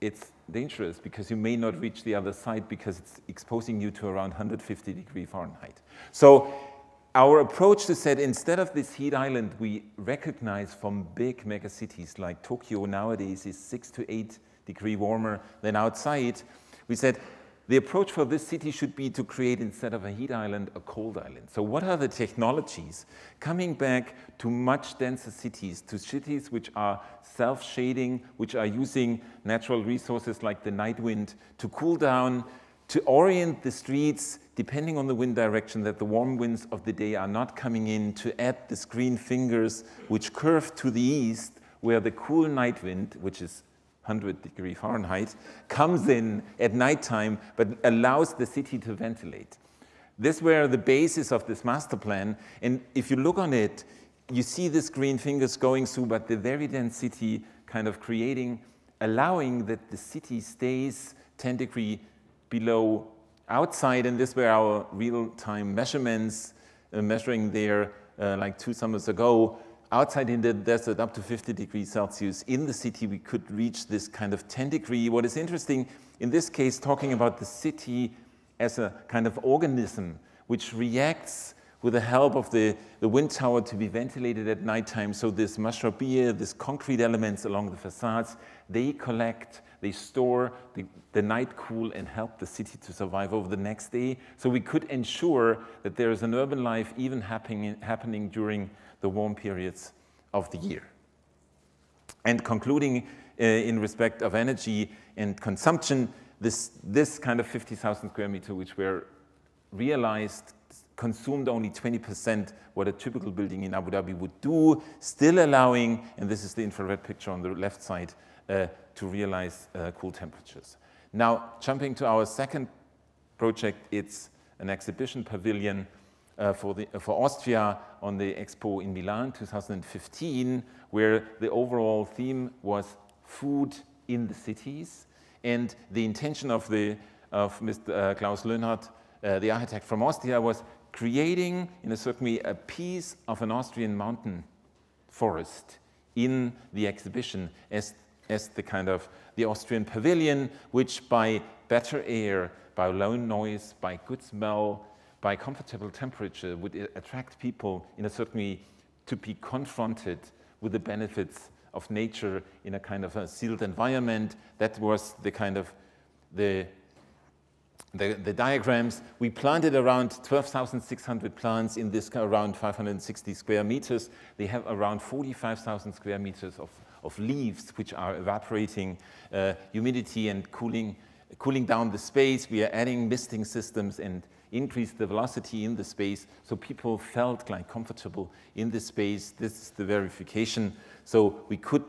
S5: it's dangerous because you may not reach the other side because it's exposing you to around 150 degree Fahrenheit. So our approach is that instead of this heat island we recognize from big megacities like Tokyo nowadays is six to eight degree warmer than outside, we said the approach for this city should be to create, instead of a heat island, a cold island. So what are the technologies? Coming back to much denser cities, to cities which are self-shading, which are using natural resources like the night wind to cool down, to orient the streets depending on the wind direction that the warm winds of the day are not coming in, to add the screen fingers which curve to the east, where the cool night wind, which is 100 degree Fahrenheit, comes in at nighttime but allows the city to ventilate. This were the basis of this master plan. And if you look on it, you see this green fingers going through, but the very dense city kind of creating, allowing that the city stays 10 degree below outside. And this were our real-time measurements, uh, measuring there uh, like two summers ago, outside in the desert up to 50 degrees Celsius. In the city, we could reach this kind of 10 degree. What is interesting, in this case, talking about the city as a kind of organism which reacts with the help of the, the wind tower to be ventilated at nighttime. So this mashrabiyah, this concrete elements along the facades, they collect, they store the, the night cool and help the city to survive over the next day. So we could ensure that there is an urban life even happening, happening during the warm periods of the year. And concluding uh, in respect of energy and consumption, this, this kind of 50,000 square meter, which were realized, consumed only 20% what a typical building in Abu Dhabi would do, still allowing, and this is the infrared picture on the left side, uh, to realize uh, cool temperatures. Now, jumping to our second project, it's an exhibition pavilion uh, for, the, uh, for Austria on the Expo in Milan 2015, where the overall theme was food in the cities. And the intention of, the, of Mr. Uh, Klaus Loenhart uh, the architect from Austria, was creating, in a certain way, a piece of an Austrian mountain forest in the exhibition as, as the kind of the Austrian pavilion, which by better air, by low noise, by good smell, by comfortable temperature would attract people in a certain way to be confronted with the benefits of nature in a kind of a sealed environment. That was the kind of the the, the, diagrams, we planted around 12,600 plants in this around 560 square meters. They have around 45,000 square meters of, of leaves, which are evaporating uh, humidity and cooling, cooling down the space. We are adding misting systems and increase the velocity in the space so people felt like comfortable in the space. This is the verification. So we could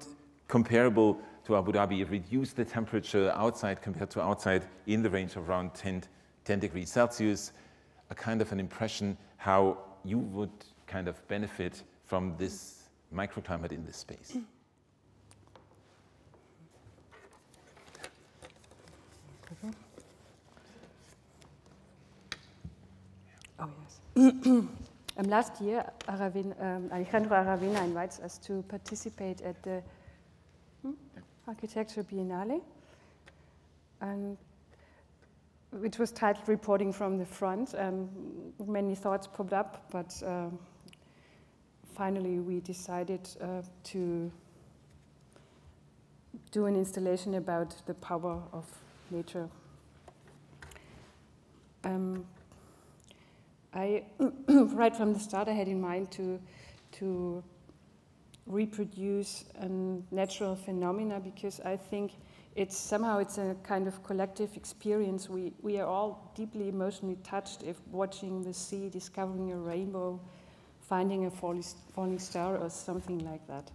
S5: comparable to Abu Dhabi reduce the temperature outside compared to outside in the range of around 10, 10 degrees Celsius, a kind of an impression how you would kind of benefit from this microclimate in this space.
S6: Oh, yes. Um, last year, Aravin, um, Alejandro Aravena invites us to participate at the Architecture Biennale, and which was titled Reporting from the Front. Um, many thoughts popped up, but uh, finally we decided uh, to do an installation about the power of nature. Um, I, [clears throat] right from the start, I had in mind to, to reproduce a natural phenomena because I think it's somehow it's a kind of collective experience. We, we are all deeply emotionally touched if watching the sea, discovering a rainbow, finding a falling star or something like that.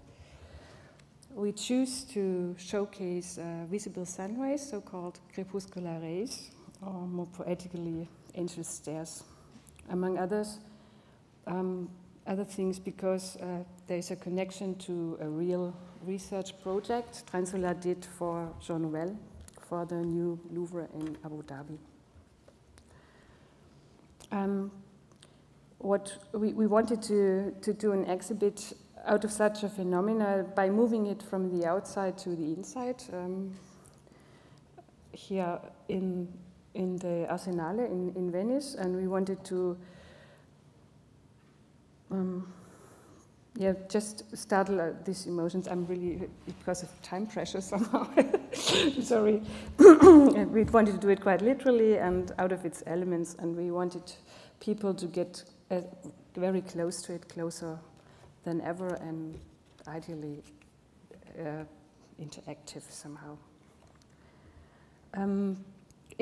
S6: We choose to showcase uh, visible sunrays, so-called crepuscular rays, or more poetically, angel stairs. Among others, um, other things because uh, there's a connection to a real research project Transsolar did for Jean Nouvel for the new Louvre in Abu Dhabi. Um, what we, we wanted to, to do an exhibit out of such a phenomena by moving it from the outside to the inside. Um, here in, in the Arsenale in, in Venice, and we wanted to um, yeah, just startle uh, these emotions. I'm really, because of time pressure [laughs] somehow, [laughs] sorry. [coughs] we wanted to do it quite literally and out of its elements, and we wanted people to get uh, very close to it, closer than ever, and ideally uh, interactive somehow. Um,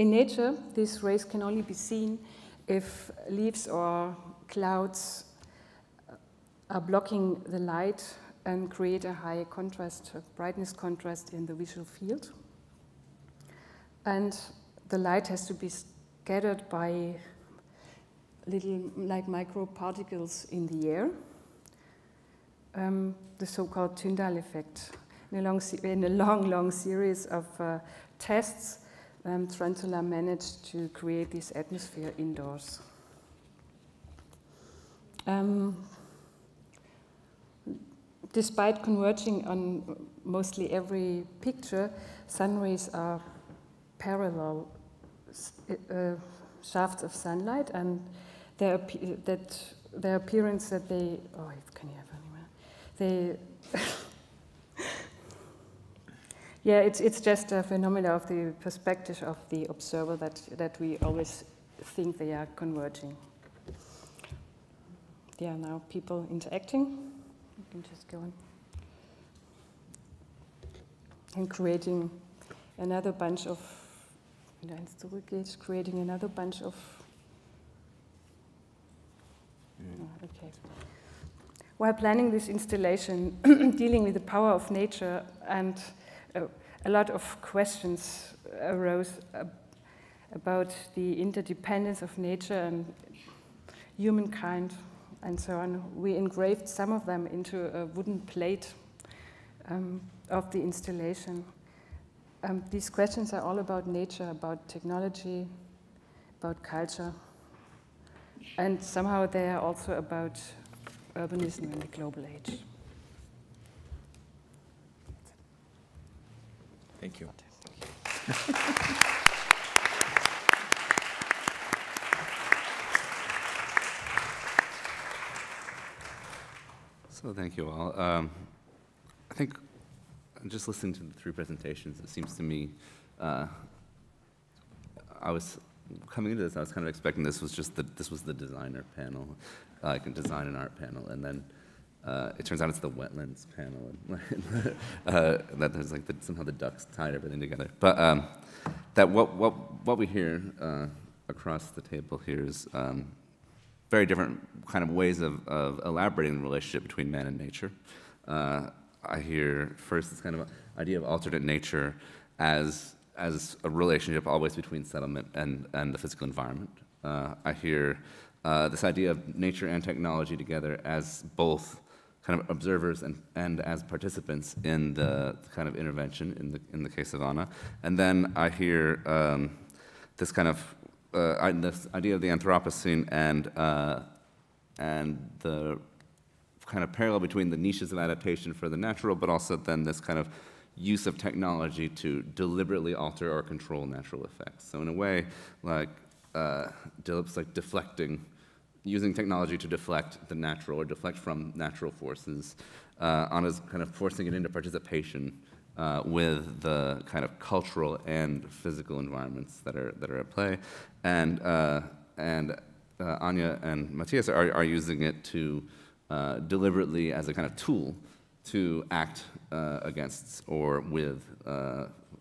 S6: in nature, these rays can only be seen if leaves or clouds are blocking the light and create a high contrast, a brightness contrast in the visual field. And the light has to be scattered by little like microparticles in the air, um, the so-called Tyndall effect. In a long, in a long, long series of uh, tests, um, Transsolar managed to create this atmosphere indoors. Um, despite converging on mostly every picture, sun rays are parallel uh, shafts of sunlight, and their that their appearance that they oh can you have anywhere they [laughs] yeah it's it's just a phenomenon of the perspective of the observer that that we always think they are converging. Yeah, now people interacting You can just go on. And creating another bunch of, creating another bunch of, oh, okay. While planning this installation, [clears throat] dealing with the power of nature, and a lot of questions arose about the interdependence of nature and humankind and so on. We engraved some of them into a wooden plate um, of the installation. Um, these questions are all about nature, about technology, about culture. And somehow they are also about urbanism in the global age.
S5: Thank you. [laughs]
S2: So thank you all. Um, I think just listening to the three presentations, it seems to me, uh, I was coming into this, I was kind of expecting this was just the this was the designer panel, like a design and art panel, and then uh, it turns out it's the wetlands panel, and [laughs] uh, that there's like the, somehow the ducks tied everything together. But um, that what what what we hear uh, across the table here is um, very different kind of ways of, of elaborating the relationship between man and nature. Uh, I hear first this kind of idea of alternate nature as as a relationship always between settlement and, and the physical environment. Uh, I hear uh, this idea of nature and technology together as both kind of observers and, and as participants in the kind of intervention in the, in the case of Anna. And then I hear um, this kind of uh, this idea of the Anthropocene and, uh, and the kind of parallel between the niches of adaptation for the natural, but also then this kind of use of technology to deliberately alter or control natural effects. So in a way, like uh, Dilip's like deflecting, using technology to deflect the natural or deflect from natural forces. Uh, Anna's kind of forcing it into participation uh, with the kind of cultural and physical environments that are that are at play, and uh, and uh, Anja and Matthias are, are using it to uh, deliberately as a kind of tool to act uh, against or with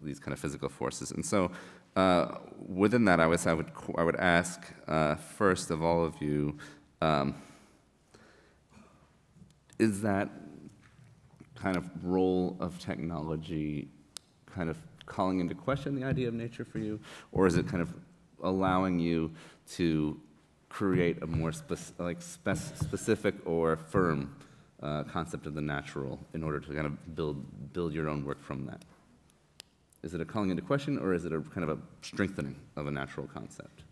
S2: these kind of physical forces. And so uh, within that, I, was, I, would, I would ask uh, first of all of you, um, is that kind of role of technology kind of calling into question the idea of nature for you? Or is it kind of allowing you to create a more like spec- specific or firm uh, concept of the natural in order to kind of build, build your own work from that? Is it a calling into question or is it a kind of a strengthening of a natural concept?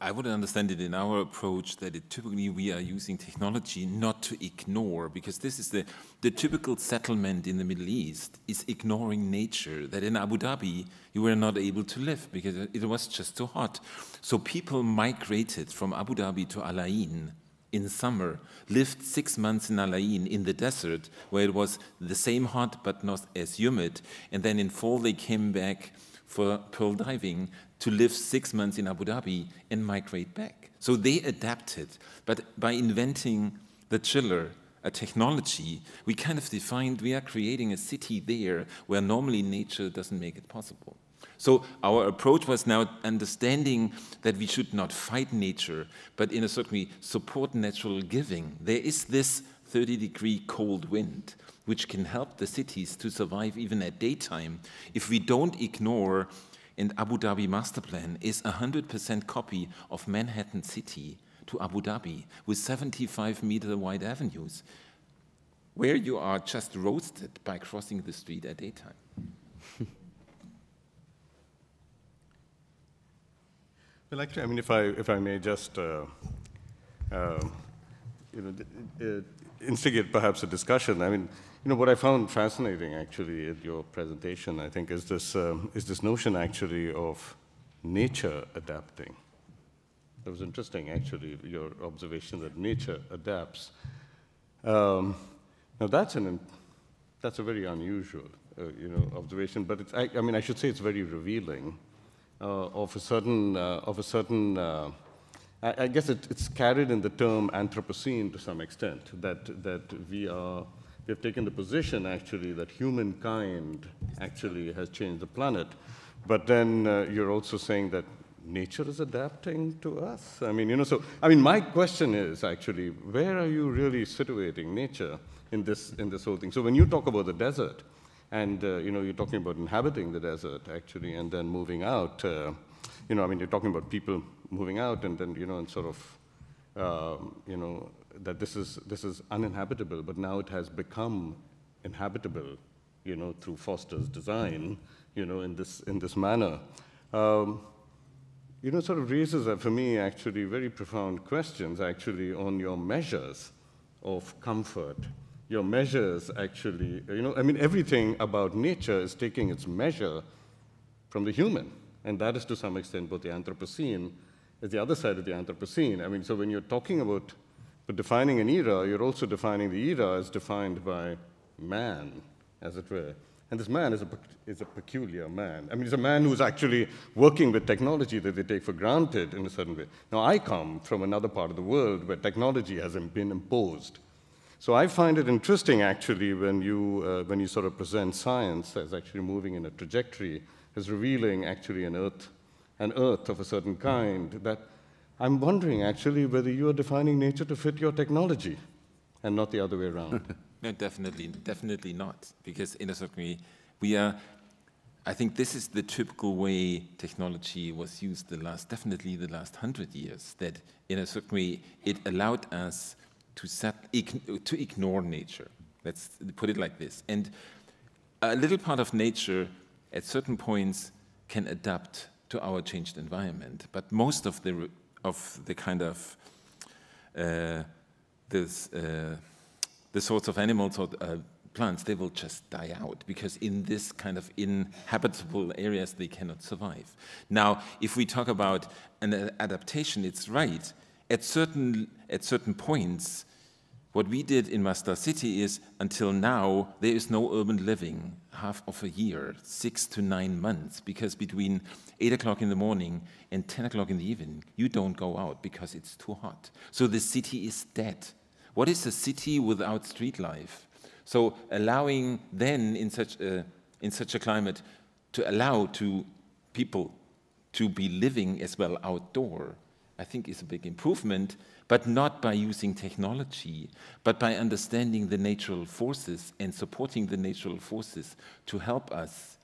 S5: I would understand it in our approach that it, typically we are using technology not to ignore, because this is the, the typical settlement in the Middle East is ignoring nature, that in Abu Dhabi you were not able to live because it was just too hot. So people migrated from Abu Dhabi to Al Ain in summer, lived six months in Al Ain in the desert, where it was the same hot but not as humid, and then in fall they came back for pearl diving to live six months in Abu Dhabi and migrate back. So they adapted, but by inventing the chiller, a technology, we kind of defined we are creating a city there where normally nature doesn't make it possible. So our approach was now understanding that we should not fight nature, but in a certain way support natural giving. There is this 30 degree cold wind, which can help the cities to survive even at daytime if we don't ignore and Abu Dhabi master plan is a 100% copy of Manhattan City to Abu Dhabi with 75 meter wide avenues where you are just roasted by crossing the street at daytime. [laughs]
S3: Well, actually, I mean, if I, if I may just, uh, uh, you know, uh, instigate perhaps a discussion. I mean, you know, what I found fascinating actually in your presentation, I think, is this, um, is this notion actually of nature adapting. It was interesting, actually, your observation that nature adapts. Um, now, that's, an, that's a very unusual, uh, you know, observation, but it's, I, I mean, I should say it's very revealing of a certain, uh, of a certain uh, I, I, guess it, it's carried in the term Anthropocene to some extent, that, that we are, we have taken the position actually that humankind actually has changed the planet. But then uh, you're also saying that nature is adapting to us. I mean, you know, so, I mean, my question is actually, where are you really situating nature in this, in this whole thing? So when you talk about the desert, and uh, you know, you're talking about inhabiting the desert actually, and then moving out. Uh, you know, I mean, you're talking about people moving out, and then you know, and sort of, um, you know, that this is this is uninhabitable, but now it has become inhabitable, you know, through Foster's design, you know, in this in this manner. Um, you know, sort of raises, uh, for me, actually, very profound questions, actually, on your measures of comfort. Your measures, actually, you know, I mean, everything about nature is taking its measure from the human. And that is, to some extent, both the Anthropocene is the other side of the Anthropocene. I mean, so when you're talking about but defining an era, you're also defining the era as defined by man, as it were. And this man is a, is a peculiar man. I mean, he's a man who's actually working with technology that they take for granted in a certain way. Now, I come from another part of the world where technology has been imposed. So I find it interesting, actually, when you, uh, when you sort of present science as actually moving in a trajectory, as revealing actually an earth, an earth of a certain kind, that I'm wondering, actually, whether you are defining nature to fit your technology and not the other way around. [laughs]
S5: No, definitely, definitely not. Because in a certain way, we are. I think this is the typical way technology was used the last, definitely the last hundred years. That in a certain way, it allowed us to set, to ignore nature. Let's put it like this. And a little part of nature, at certain points, can adapt to our changed environment. But most of the of the kind of uh, this. Uh, the sorts of animals or uh, plants, they will just die out because in this kind of inhabitable areas they cannot survive. Now, if we talk about an adaptation, it's right. At certain, at certain points, what we did in Masdar City is until now there is no urban living half of a year, six to nine months, because between eight o'clock in the morning and 10 o'clock in the evening, you don't go out because it's too hot. So the city is dead. What is a city without street life? So allowing then in such a, in such a climate to allow to people to be living as well outdoor, I think is a big improvement, but not by using technology, but by understanding the natural forces and supporting the natural forces to help us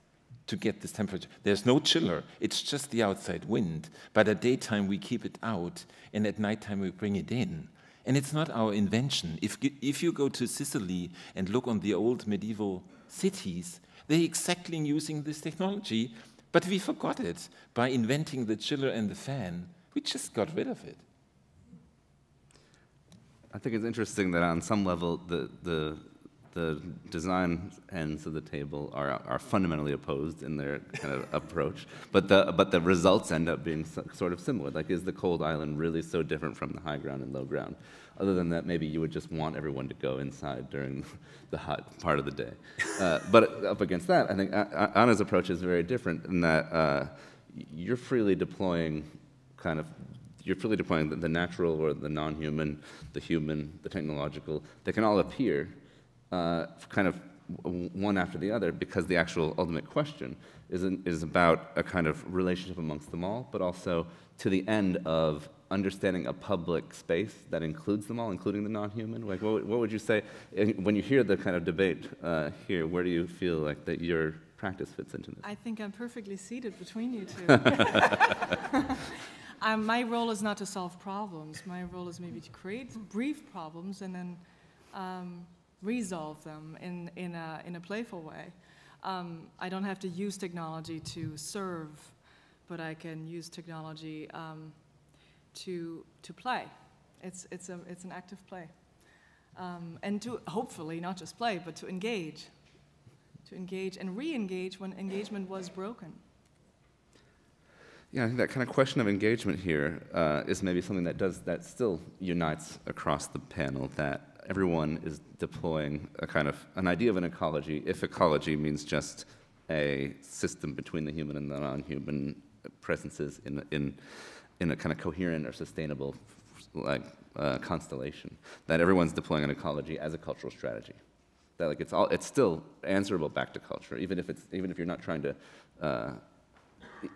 S5: to get this temperature. There's no chiller, it's just the outside wind. But at daytime we keep it out, and at nighttime we bring it in. And it's not our invention. If, if you go to Sicily and look on the old medieval cities, they're exactly using this technology, but we forgot it by inventing the chiller and the fan. We just got rid of it.
S2: I think it's interesting that on some level, the, the the design ends of the table are, are fundamentally opposed in their kind of [laughs] approach, but the, but the results end up being so, sort of similar. Like, is the cold island really so different from the high ground and low ground? Other than that, maybe you would just want everyone to go inside during [laughs] the hot part of the day. [laughs] Uh, but up against that, I think Anna's approach is very different in that uh, you're freely deploying kind of you're freely deploying the, the natural or the non-human, the human, the technological. They can all appear uh, kind of one after the other because the actual ultimate question is, is about a kind of relationship amongst them all, but also to the end of understanding a public space that includes them all, including the non-human? Like, what, what would you say when you hear the kind of debate uh, here? Where do you feel like that your practice fits into this?
S4: I think I'm perfectly seated between you two. [laughs] [laughs] um, my role is not to solve problems. My role is maybe to create brief problems and then um, resolve them in, in, a, in a playful way. Um, I don't have to use technology to serve, but I can use technology um, to, to play. It's, it's, a, it's an active play. Um, and to hopefully not just play, but to engage. To engage and re engage when engagement was broken.
S2: Yeah, I think that kind of question of engagement here uh, is maybe something that does that still unites across the panel. That everyone is deploying a kind of an idea of an ecology, if ecology means just a system between the human and the non-human presences in, in, in a kind of coherent or sustainable like uh, constellation, that everyone's deploying an ecology as a cultural strategy. That like it's all it's still answerable back to culture, even if it's even if you're not trying to. Uh,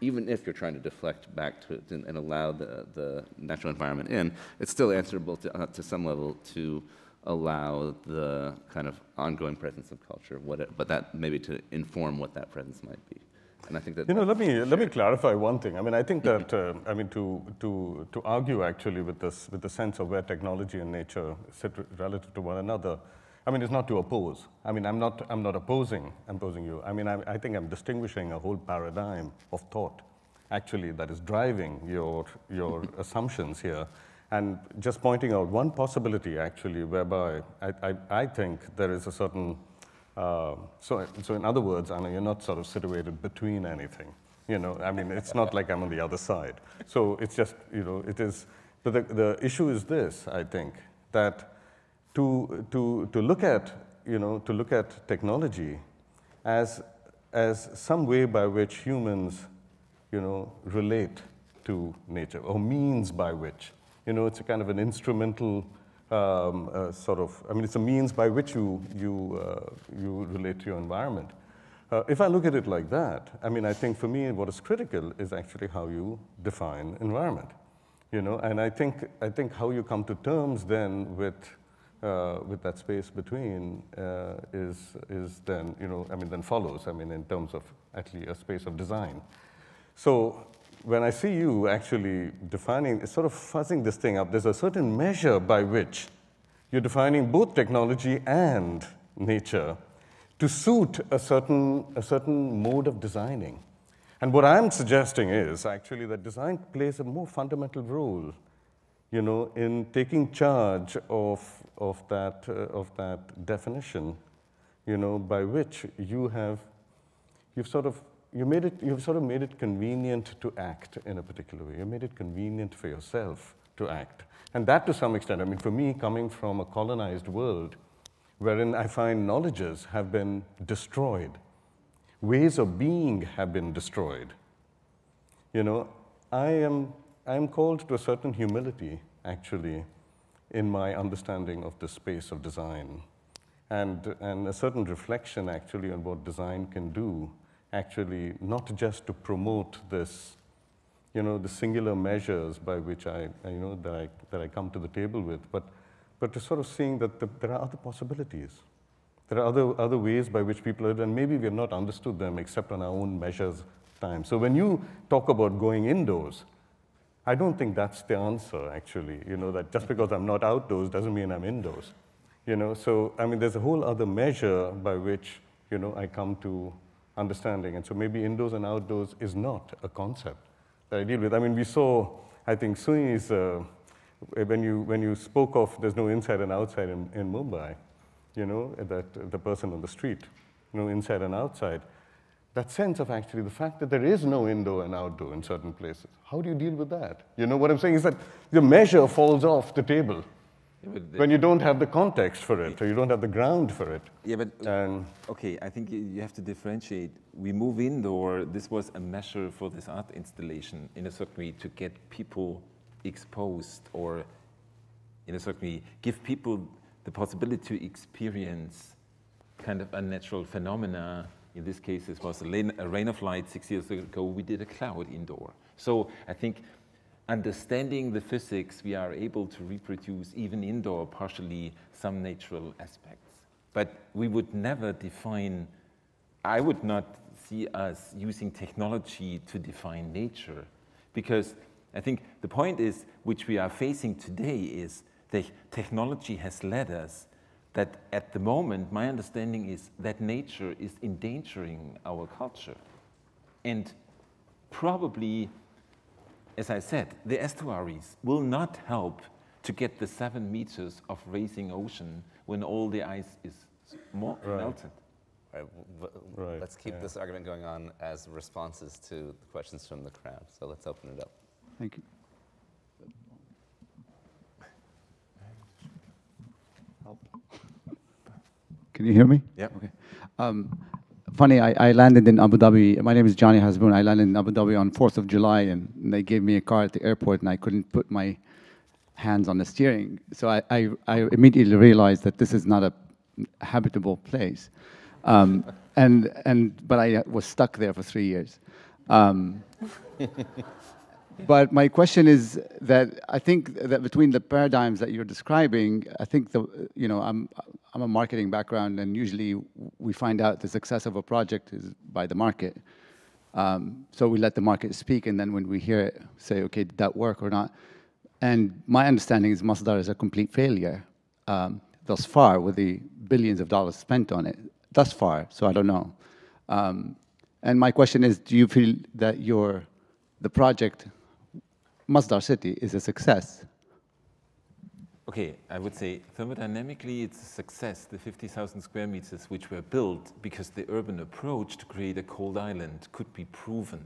S2: even if you're trying to deflect back to, to, and allow the, the natural environment in, it's still answerable to, uh, to some level to allow the kind of ongoing presence of culture, what it, but that maybe to inform what that presence might be. And I think that
S3: you know, let me let me clarify one thing. I mean, I think that [clears throat] uh, I mean to to to argue actually with this with the sense of where technology and nature sit relative to one another. I mean, it's not to oppose. I mean, I'm not I'm not opposing opposing you. I mean, I, I think I'm distinguishing a whole paradigm of thought actually that is driving your, your [laughs] assumptions here. And just pointing out one possibility, actually, whereby I, I, I think there is a certain, uh, so, so in other words, Anna, you're not sort of situated between anything. You know, I mean, it's not like I'm on the other side. So it's just, you know, it is, but the, the issue is this, I think, that to, to, to look at, you know, to look at technology as, as some way by which humans, you know, relate to nature, or means by which you know, it's a kind of an instrumental um, uh, sort of, I mean, it's a means by which you, you, uh, you relate to your environment. Uh, if I look at it like that, I mean, I think for me, what is critical is actually how you define environment. You know, and I think, I think how you come to terms then with, uh, with that space between uh, is, is then, you know, I mean, then follows, I mean, in terms of actually a space of design. So when I see you actually defining, sort of fuzzing this thing up, there's a certain measure by which you're defining both technology and nature to suit a certain, a certain mode of designing. And what I'm suggesting is actually that design plays a more fundamental role, you know, in taking charge of, of, that, uh, of that definition, you know, by which you have, you've sort of you made it, you've sort of made it convenient to act in a particular way. You made it convenient for yourself to act. And that to some extent, I mean, for me, coming from a colonized world, wherein I find knowledges have been destroyed, ways of being have been destroyed. You know, I am, I am called to a certain humility, actually, in my understanding of the space of design, and, and a certain reflection, actually, on what design can do actually not just to promote this, you know, the singular measures by which I, you know, that I, that I come to the table with, but, but to sort of seeing that the, there are other possibilities. There are other, other ways by which people are, and maybe we have not understood them except on our own measures time. So when you talk about going indoors, I don't think that's the answer, actually. You know, that just because I'm not outdoors doesn't mean I'm indoors. You know, so, I mean, there's a whole other measure by which, you know, I come to understanding. And so maybe indoors and outdoors is not a concept that I deal with. I mean, we saw, I think, Sui's, uh, when, you, when you spoke of there's no inside and outside in, in Mumbai, you know, that the person on the street, you know, inside and outside, that sense of actually the fact that there is no indoor and outdoor in certain places. How do you deal with that? You know what I'm saying is that the measure falls off the table. Yeah, when you don't have the context for it, or you don't have the ground for it.
S5: Yeah, but uh, and okay, I think you have to differentiate. We move indoor. This was a measure for this art installation in a certain way to get people exposed, or in a certain way give people the possibility to experience kind of unnatural phenomena. In this case, this was a a rain of light. Six years ago, we did a cloud indoor. So I think understanding the physics, we are able to reproduce even indoor partially some natural aspects. But we would never define, I would not see us using technology to define nature because I think the point is, which we are facing today is that technology has led us that at the moment, my understanding is that nature is endangering our culture. And probably as I said, the estuaries will not help to get the seven meters of rising ocean when all the ice is more right. melted.
S2: Right. right. Let's keep yeah. this argument going on as responses to the questions from the crowd. So let's open it up.
S7: Thank you. Can you hear me?
S5: Yeah.
S7: Okay. Um, funny, I, I, landed in Abu Dhabi. My name is Johnny Hasboon. I landed in Abu Dhabi on 4th of July, and they gave me a car at the airport, and I couldn't put my hands on the steering. So I, I, I immediately realized that this is not a habitable place. Um, and, and, but I was stuck there for three years. Um, [laughs] but my question is that I think that between the paradigms that you're describing, I think the, you know, I'm, I'm a marketing background and usually we find out the success of a project is by the market. Um, so we let the market speak and then when we hear it, say, okay, did that work or not? And my understanding is Masdar is a complete failure um, thus far with the billions of dollars spent on it, thus far, so I don't know. Um, and my question is, do you feel that your the project, Masdar City, is a success?
S5: Okay, I would say thermodynamically it's a success, the 50,000 square meters which were built because the urban approach to create a cold island could be proven.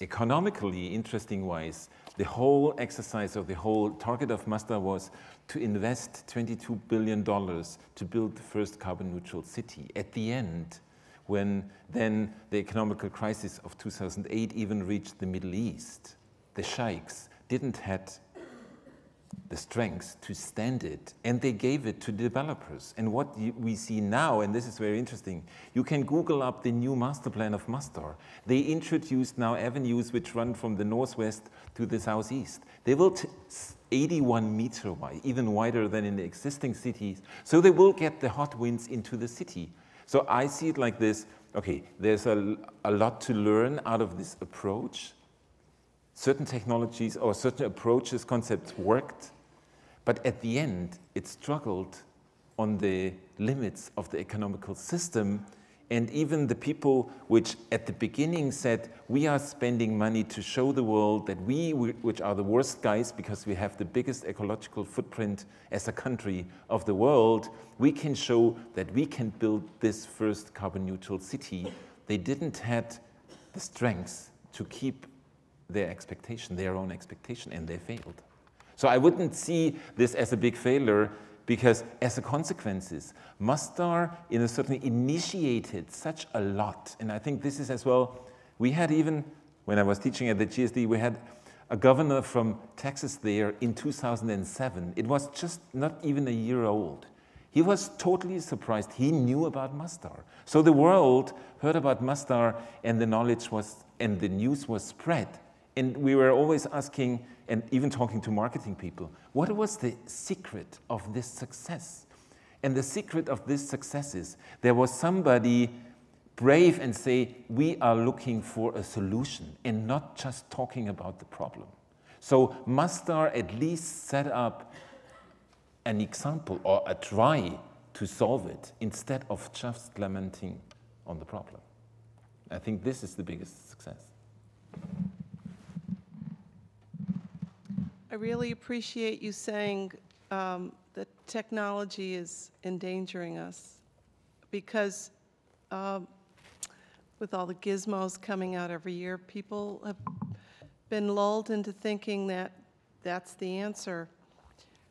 S5: Economically, interesting wise, the whole exercise of the whole target of Masdar was to invest $22 billion to build the first carbon neutral city. At the end, when then the economical crisis of 2008 even reached the Middle East, the sheikhs didn't have the strength to stand it, and they gave it to developers. And what we see now, and this is very interesting, you can Google up the new master plan of Masdar. They introduced now avenues which run from the northwest to the southeast. They will 81 meter wide, even wider than in the existing cities. So they will get the hot winds into the city. So I see it like this. Okay, there's a, a lot to learn out of this approach certain technologies or certain approaches, concepts worked, but at the end, it struggled on the limits of the economical system. And even the people which at the beginning said, we are spending money to show the world that we, which are the worst guys because we have the biggest ecological footprint as a country of the world, we can show that we can build this first carbon neutral city. They didn't have the strength to keep their expectation, their own expectation, and they failed. So I wouldn't see this as a big failure because as a consequences, Masdar in a certain initiated such a lot. And I think this is as well, we had even, when I was teaching at the GSD, we had a governor from Texas there in 2007. It was just not even a year old. He was totally surprised. He knew about Masdar. So the world heard about Masdar and the knowledge was, and the news was spread. And we were always asking, and even talking to marketing people, what was the secret of this success? And the secret of this success is there was somebody brave and say, we are looking for a solution and not just talking about the problem. So Masdar at least set up an example or a try to solve it instead of just lamenting on the problem. I think this is the biggest success.
S8: I really appreciate you saying um, that technology is endangering us because um, with all the gizmos coming out every year, people have been lulled into thinking that that's the answer.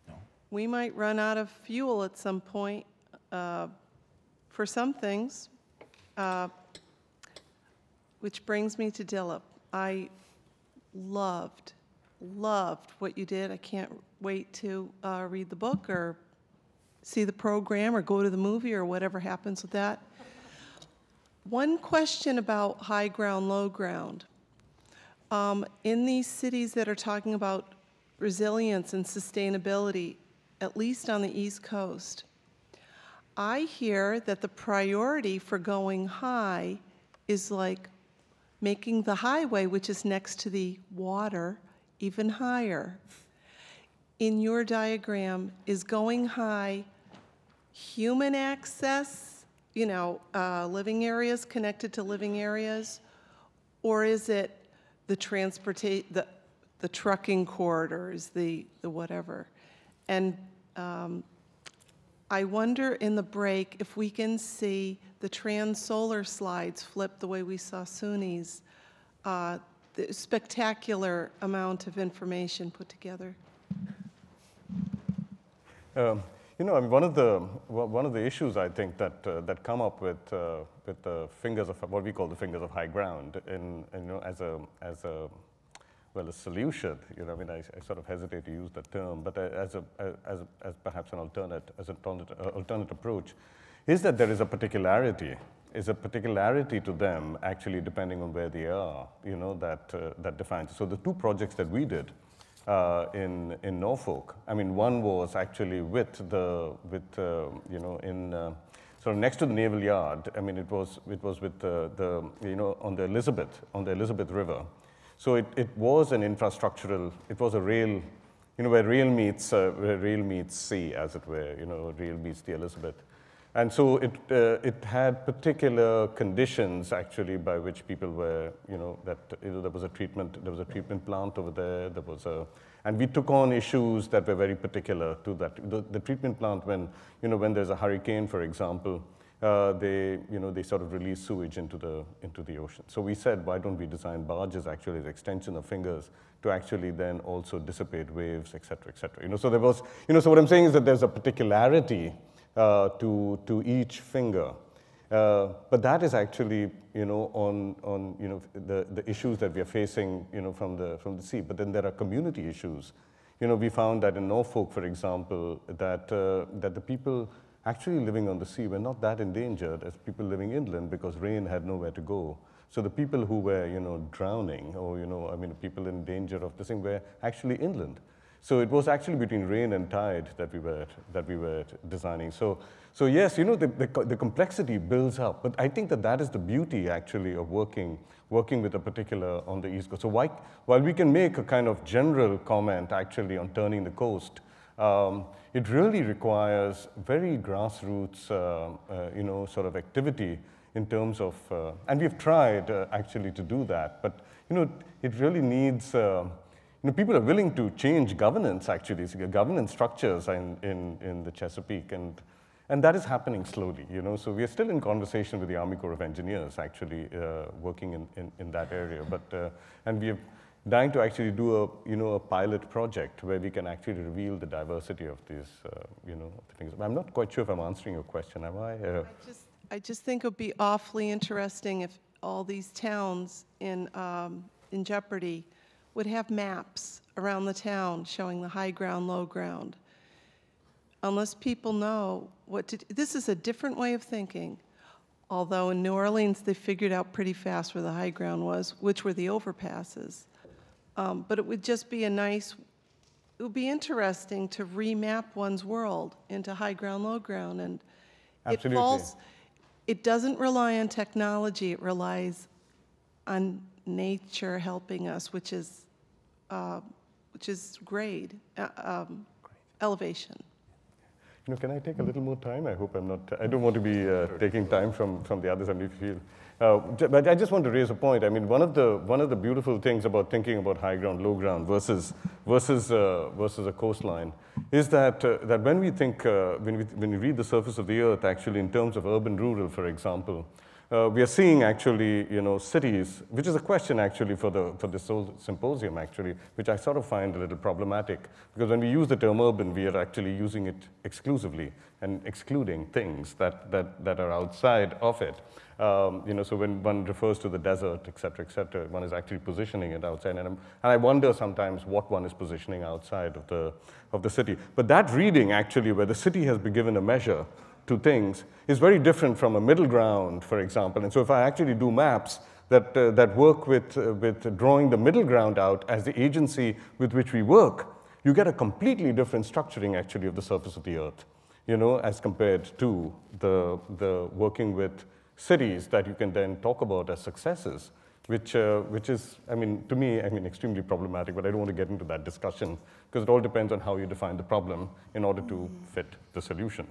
S8: No. We might run out of fuel at some point uh, for some things, uh, which brings me to Dilip. I loved loved what you did. I can't wait to uh, read the book or see the program or go to the movie or whatever happens with that. One question about high ground, low ground. Um, in these cities that are talking about resilience and sustainability, at least on the East Coast, I hear that the priority for going high is like making the highway, which is next to the water, even higher. In your diagram, is going high human access, you know, uh, living areas connected to living areas, or is it the transportation, the, the trucking corridors, the, the whatever? And um, I wonder in the break if we can see the Transsolar slides flip the way we saw SUNY's, uh, the spectacular amount of information put together.
S3: Um, you know, I mean, one of the one of the issues I think that uh, that come up with uh, with the fingers of what we call the fingers of high ground, in, in, you know, as a as a well, a solution. You know, I mean, I, I sort of hesitate to use that term, but as a as as perhaps an alternate as an alternate, uh, alternate approach, is that there is a particularity is a particularity to them, actually, depending on where they are, you know, that, uh, that defines. So the two projects that we did uh, in, in Norfolk, I mean, one was actually with the, with, uh, you know, in, uh, sort of next to the Naval Yard, I mean, it was, it was with the, the, you know, on the Elizabeth, on the Elizabeth River. So it, it was an infrastructural, it was a rail, you know, where rail meets, uh, where rail meets sea, as it were, you know, rail meets the Elizabeth. And so it, uh, it had particular conditions actually by which people were, you know, that you know, there was a treatment, there was a treatment plant over there, there was a, and we took on issues that were very particular to that. The, the treatment plant, when, you know, when there's a hurricane, for example, uh, they, you know, they sort of release sewage into the, into the ocean. So we said, why don't we design barges actually as extension of fingers to actually then also dissipate waves, et cetera, et cetera. You know, so there was, you know, so what I'm saying is that there's a particularity uh, to, to each finger. Uh, but that is actually, you know, on, on you know, the, the issues that we are facing, you know, from the, from the sea. But then there are community issues. You know, we found that in Norfolk, for example, that, uh, that the people actually living on the sea were not that endangered as people living inland because rain had nowhere to go. So the people who were, you know, drowning or, you know, I mean, people in danger of this thing were actually inland. So it was actually between rain and tide that we were, that we were designing. So, so yes, you know, the, the, the, complexity builds up, but I think that that is the beauty actually of working, working with a particular on the East Coast. So why, while we can make a kind of general comment actually on turning the coast, um, it really requires very grassroots, uh, uh, you know, sort of activity in terms of, uh, and we've tried uh, actually to do that, but, you know, it really needs, uh, you know, people are willing to change governance actually, governance structures in, in, in the Chesapeake, and, and that is happening slowly, you know. So we are still in conversation with the Army Corps of Engineers actually uh, working in, in, in, that area, but, uh, and we are dying to actually do a, you know, a pilot project where we can actually reveal the diversity of these, uh, you know, things. I'm not quite sure if I'm answering your question, am I?
S8: Uh, I, just, I just think it would be awfully interesting if all these towns in, um, in jeopardy would have maps around the town showing the high ground, low ground. Unless people know what to, this is a different way of thinking. Although in New Orleans, they figured out pretty fast where the high ground was, which were the overpasses. Um, but it would just be a nice, it would be interesting to remap one's world into high ground, low ground. And
S3: Absolutely.
S8: it falls, it doesn't rely on technology, it relies on nature helping us, which is, uh, which is grade, uh, um, elevation.
S3: You know, can I take a little more time? I hope I'm not, I don't want to be uh, taking time from, from the others and if you feel. Uh, but I just want to raise a point. I mean, one of the, one of the beautiful things about thinking about high ground, low ground versus, versus, uh, versus a coastline is that, uh, that when we think, when, we, when we read the surface of the earth, actually in terms of urban rural, for example, uh, we are seeing actually, you know, cities, which is a question actually for the for this whole symposium actually, which I sort of find a little problematic because when we use the term urban, we are actually using it exclusively and excluding things that that that are outside of it. Um, you know, so when one refers to the desert, et cetera, et cetera, one is actually positioning it outside. And, and I wonder sometimes what one is positioning outside of the, of the city. But that reading, actually, where the city has been given a measure, to things is very different from a middle ground, for example. And so if I actually do maps that, uh, that work with, uh, with drawing the middle ground out as the agency with which we work, you get a completely different structuring actually of the surface of the earth, you know, as compared to the, the working with cities that you can then talk about as successes, which, uh, which is, I mean, to me, I mean, extremely problematic, but I don't want to get into that discussion because it all depends on how you define the problem in order to fit the solution.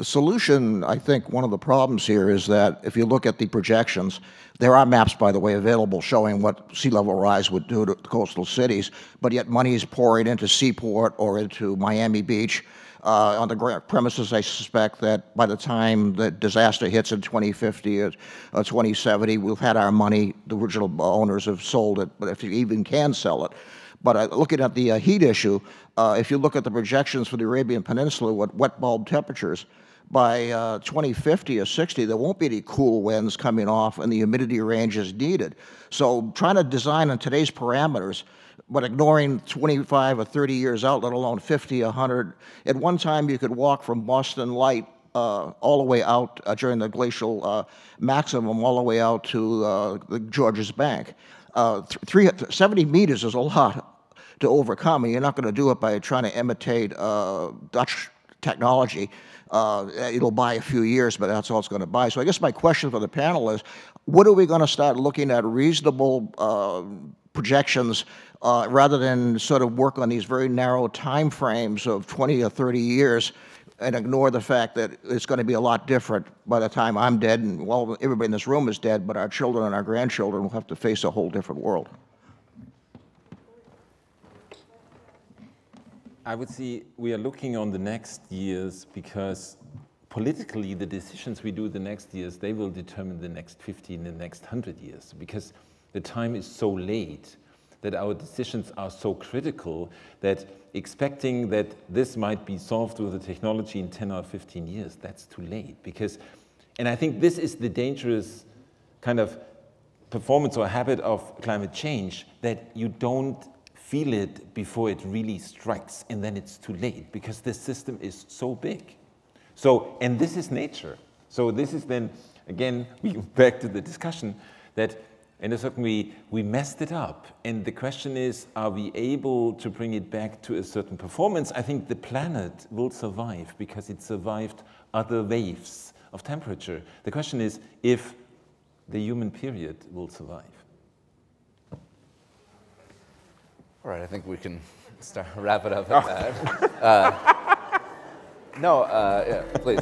S9: The solution, I think, one of the problems here is that if you look at the projections, there are maps, by the way, available showing what sea level rise would do to coastal cities, but yet money is pouring into Seaport or into Miami Beach uh, on the premises, I suspect that by the time the disaster hits in 2050 or uh, 2070, we've had our money. The original owners have sold it, but if you even can sell it. But uh, looking at the uh, heat issue, uh, if you look at the projections for the Arabian Peninsula with wet bulb temperatures, by uh, 2050 or 60, there won't be any cool winds coming off and the humidity range is needed. So trying to design on today's parameters, but ignoring 25 or 30 years out, let alone 50, 100. At one time, you could walk from Boston Light uh, all the way out uh, during the glacial uh, maximum, all the way out to uh, the Georges Bank. Uh, three, 70 meters is a lot to overcome, and you're not going to do it by trying to imitate uh, Dutch technology. Uh, it'll buy a few years, but that's all it's going to buy. So I guess my question for the panel is, what are we going to start looking at reasonable uh, projections uh, rather than sort of work on these very narrow time frames of 20 or 30 years and ignore the fact that it's going to be a lot different by the time I'm dead and, well, everybody in this room is dead, but our children and our grandchildren will have to face a whole different world.
S5: I would say we are looking on the next years because politically the decisions we do the next years, they will determine the next 15, the next 100 years because the time is so late that our decisions are so critical that expecting that this might be solved with the technology in 10 or 15 years, that's too late because, and I think this is the dangerous kind of performance or habit of climate change that you don't feel it before it really strikes, and then it's too late because the system is so big. So, and this is nature. So this is then, again, [laughs] we back to the discussion that in a certain way, we messed it up. And the question is, are we able to bring it back to a certain performance? I think the planet will survive because it survived other waves of temperature. The question is if the human period will survive.
S2: All right, I think we can start [laughs] wrap it up at that. [laughs] Uh, no, uh, yeah, please.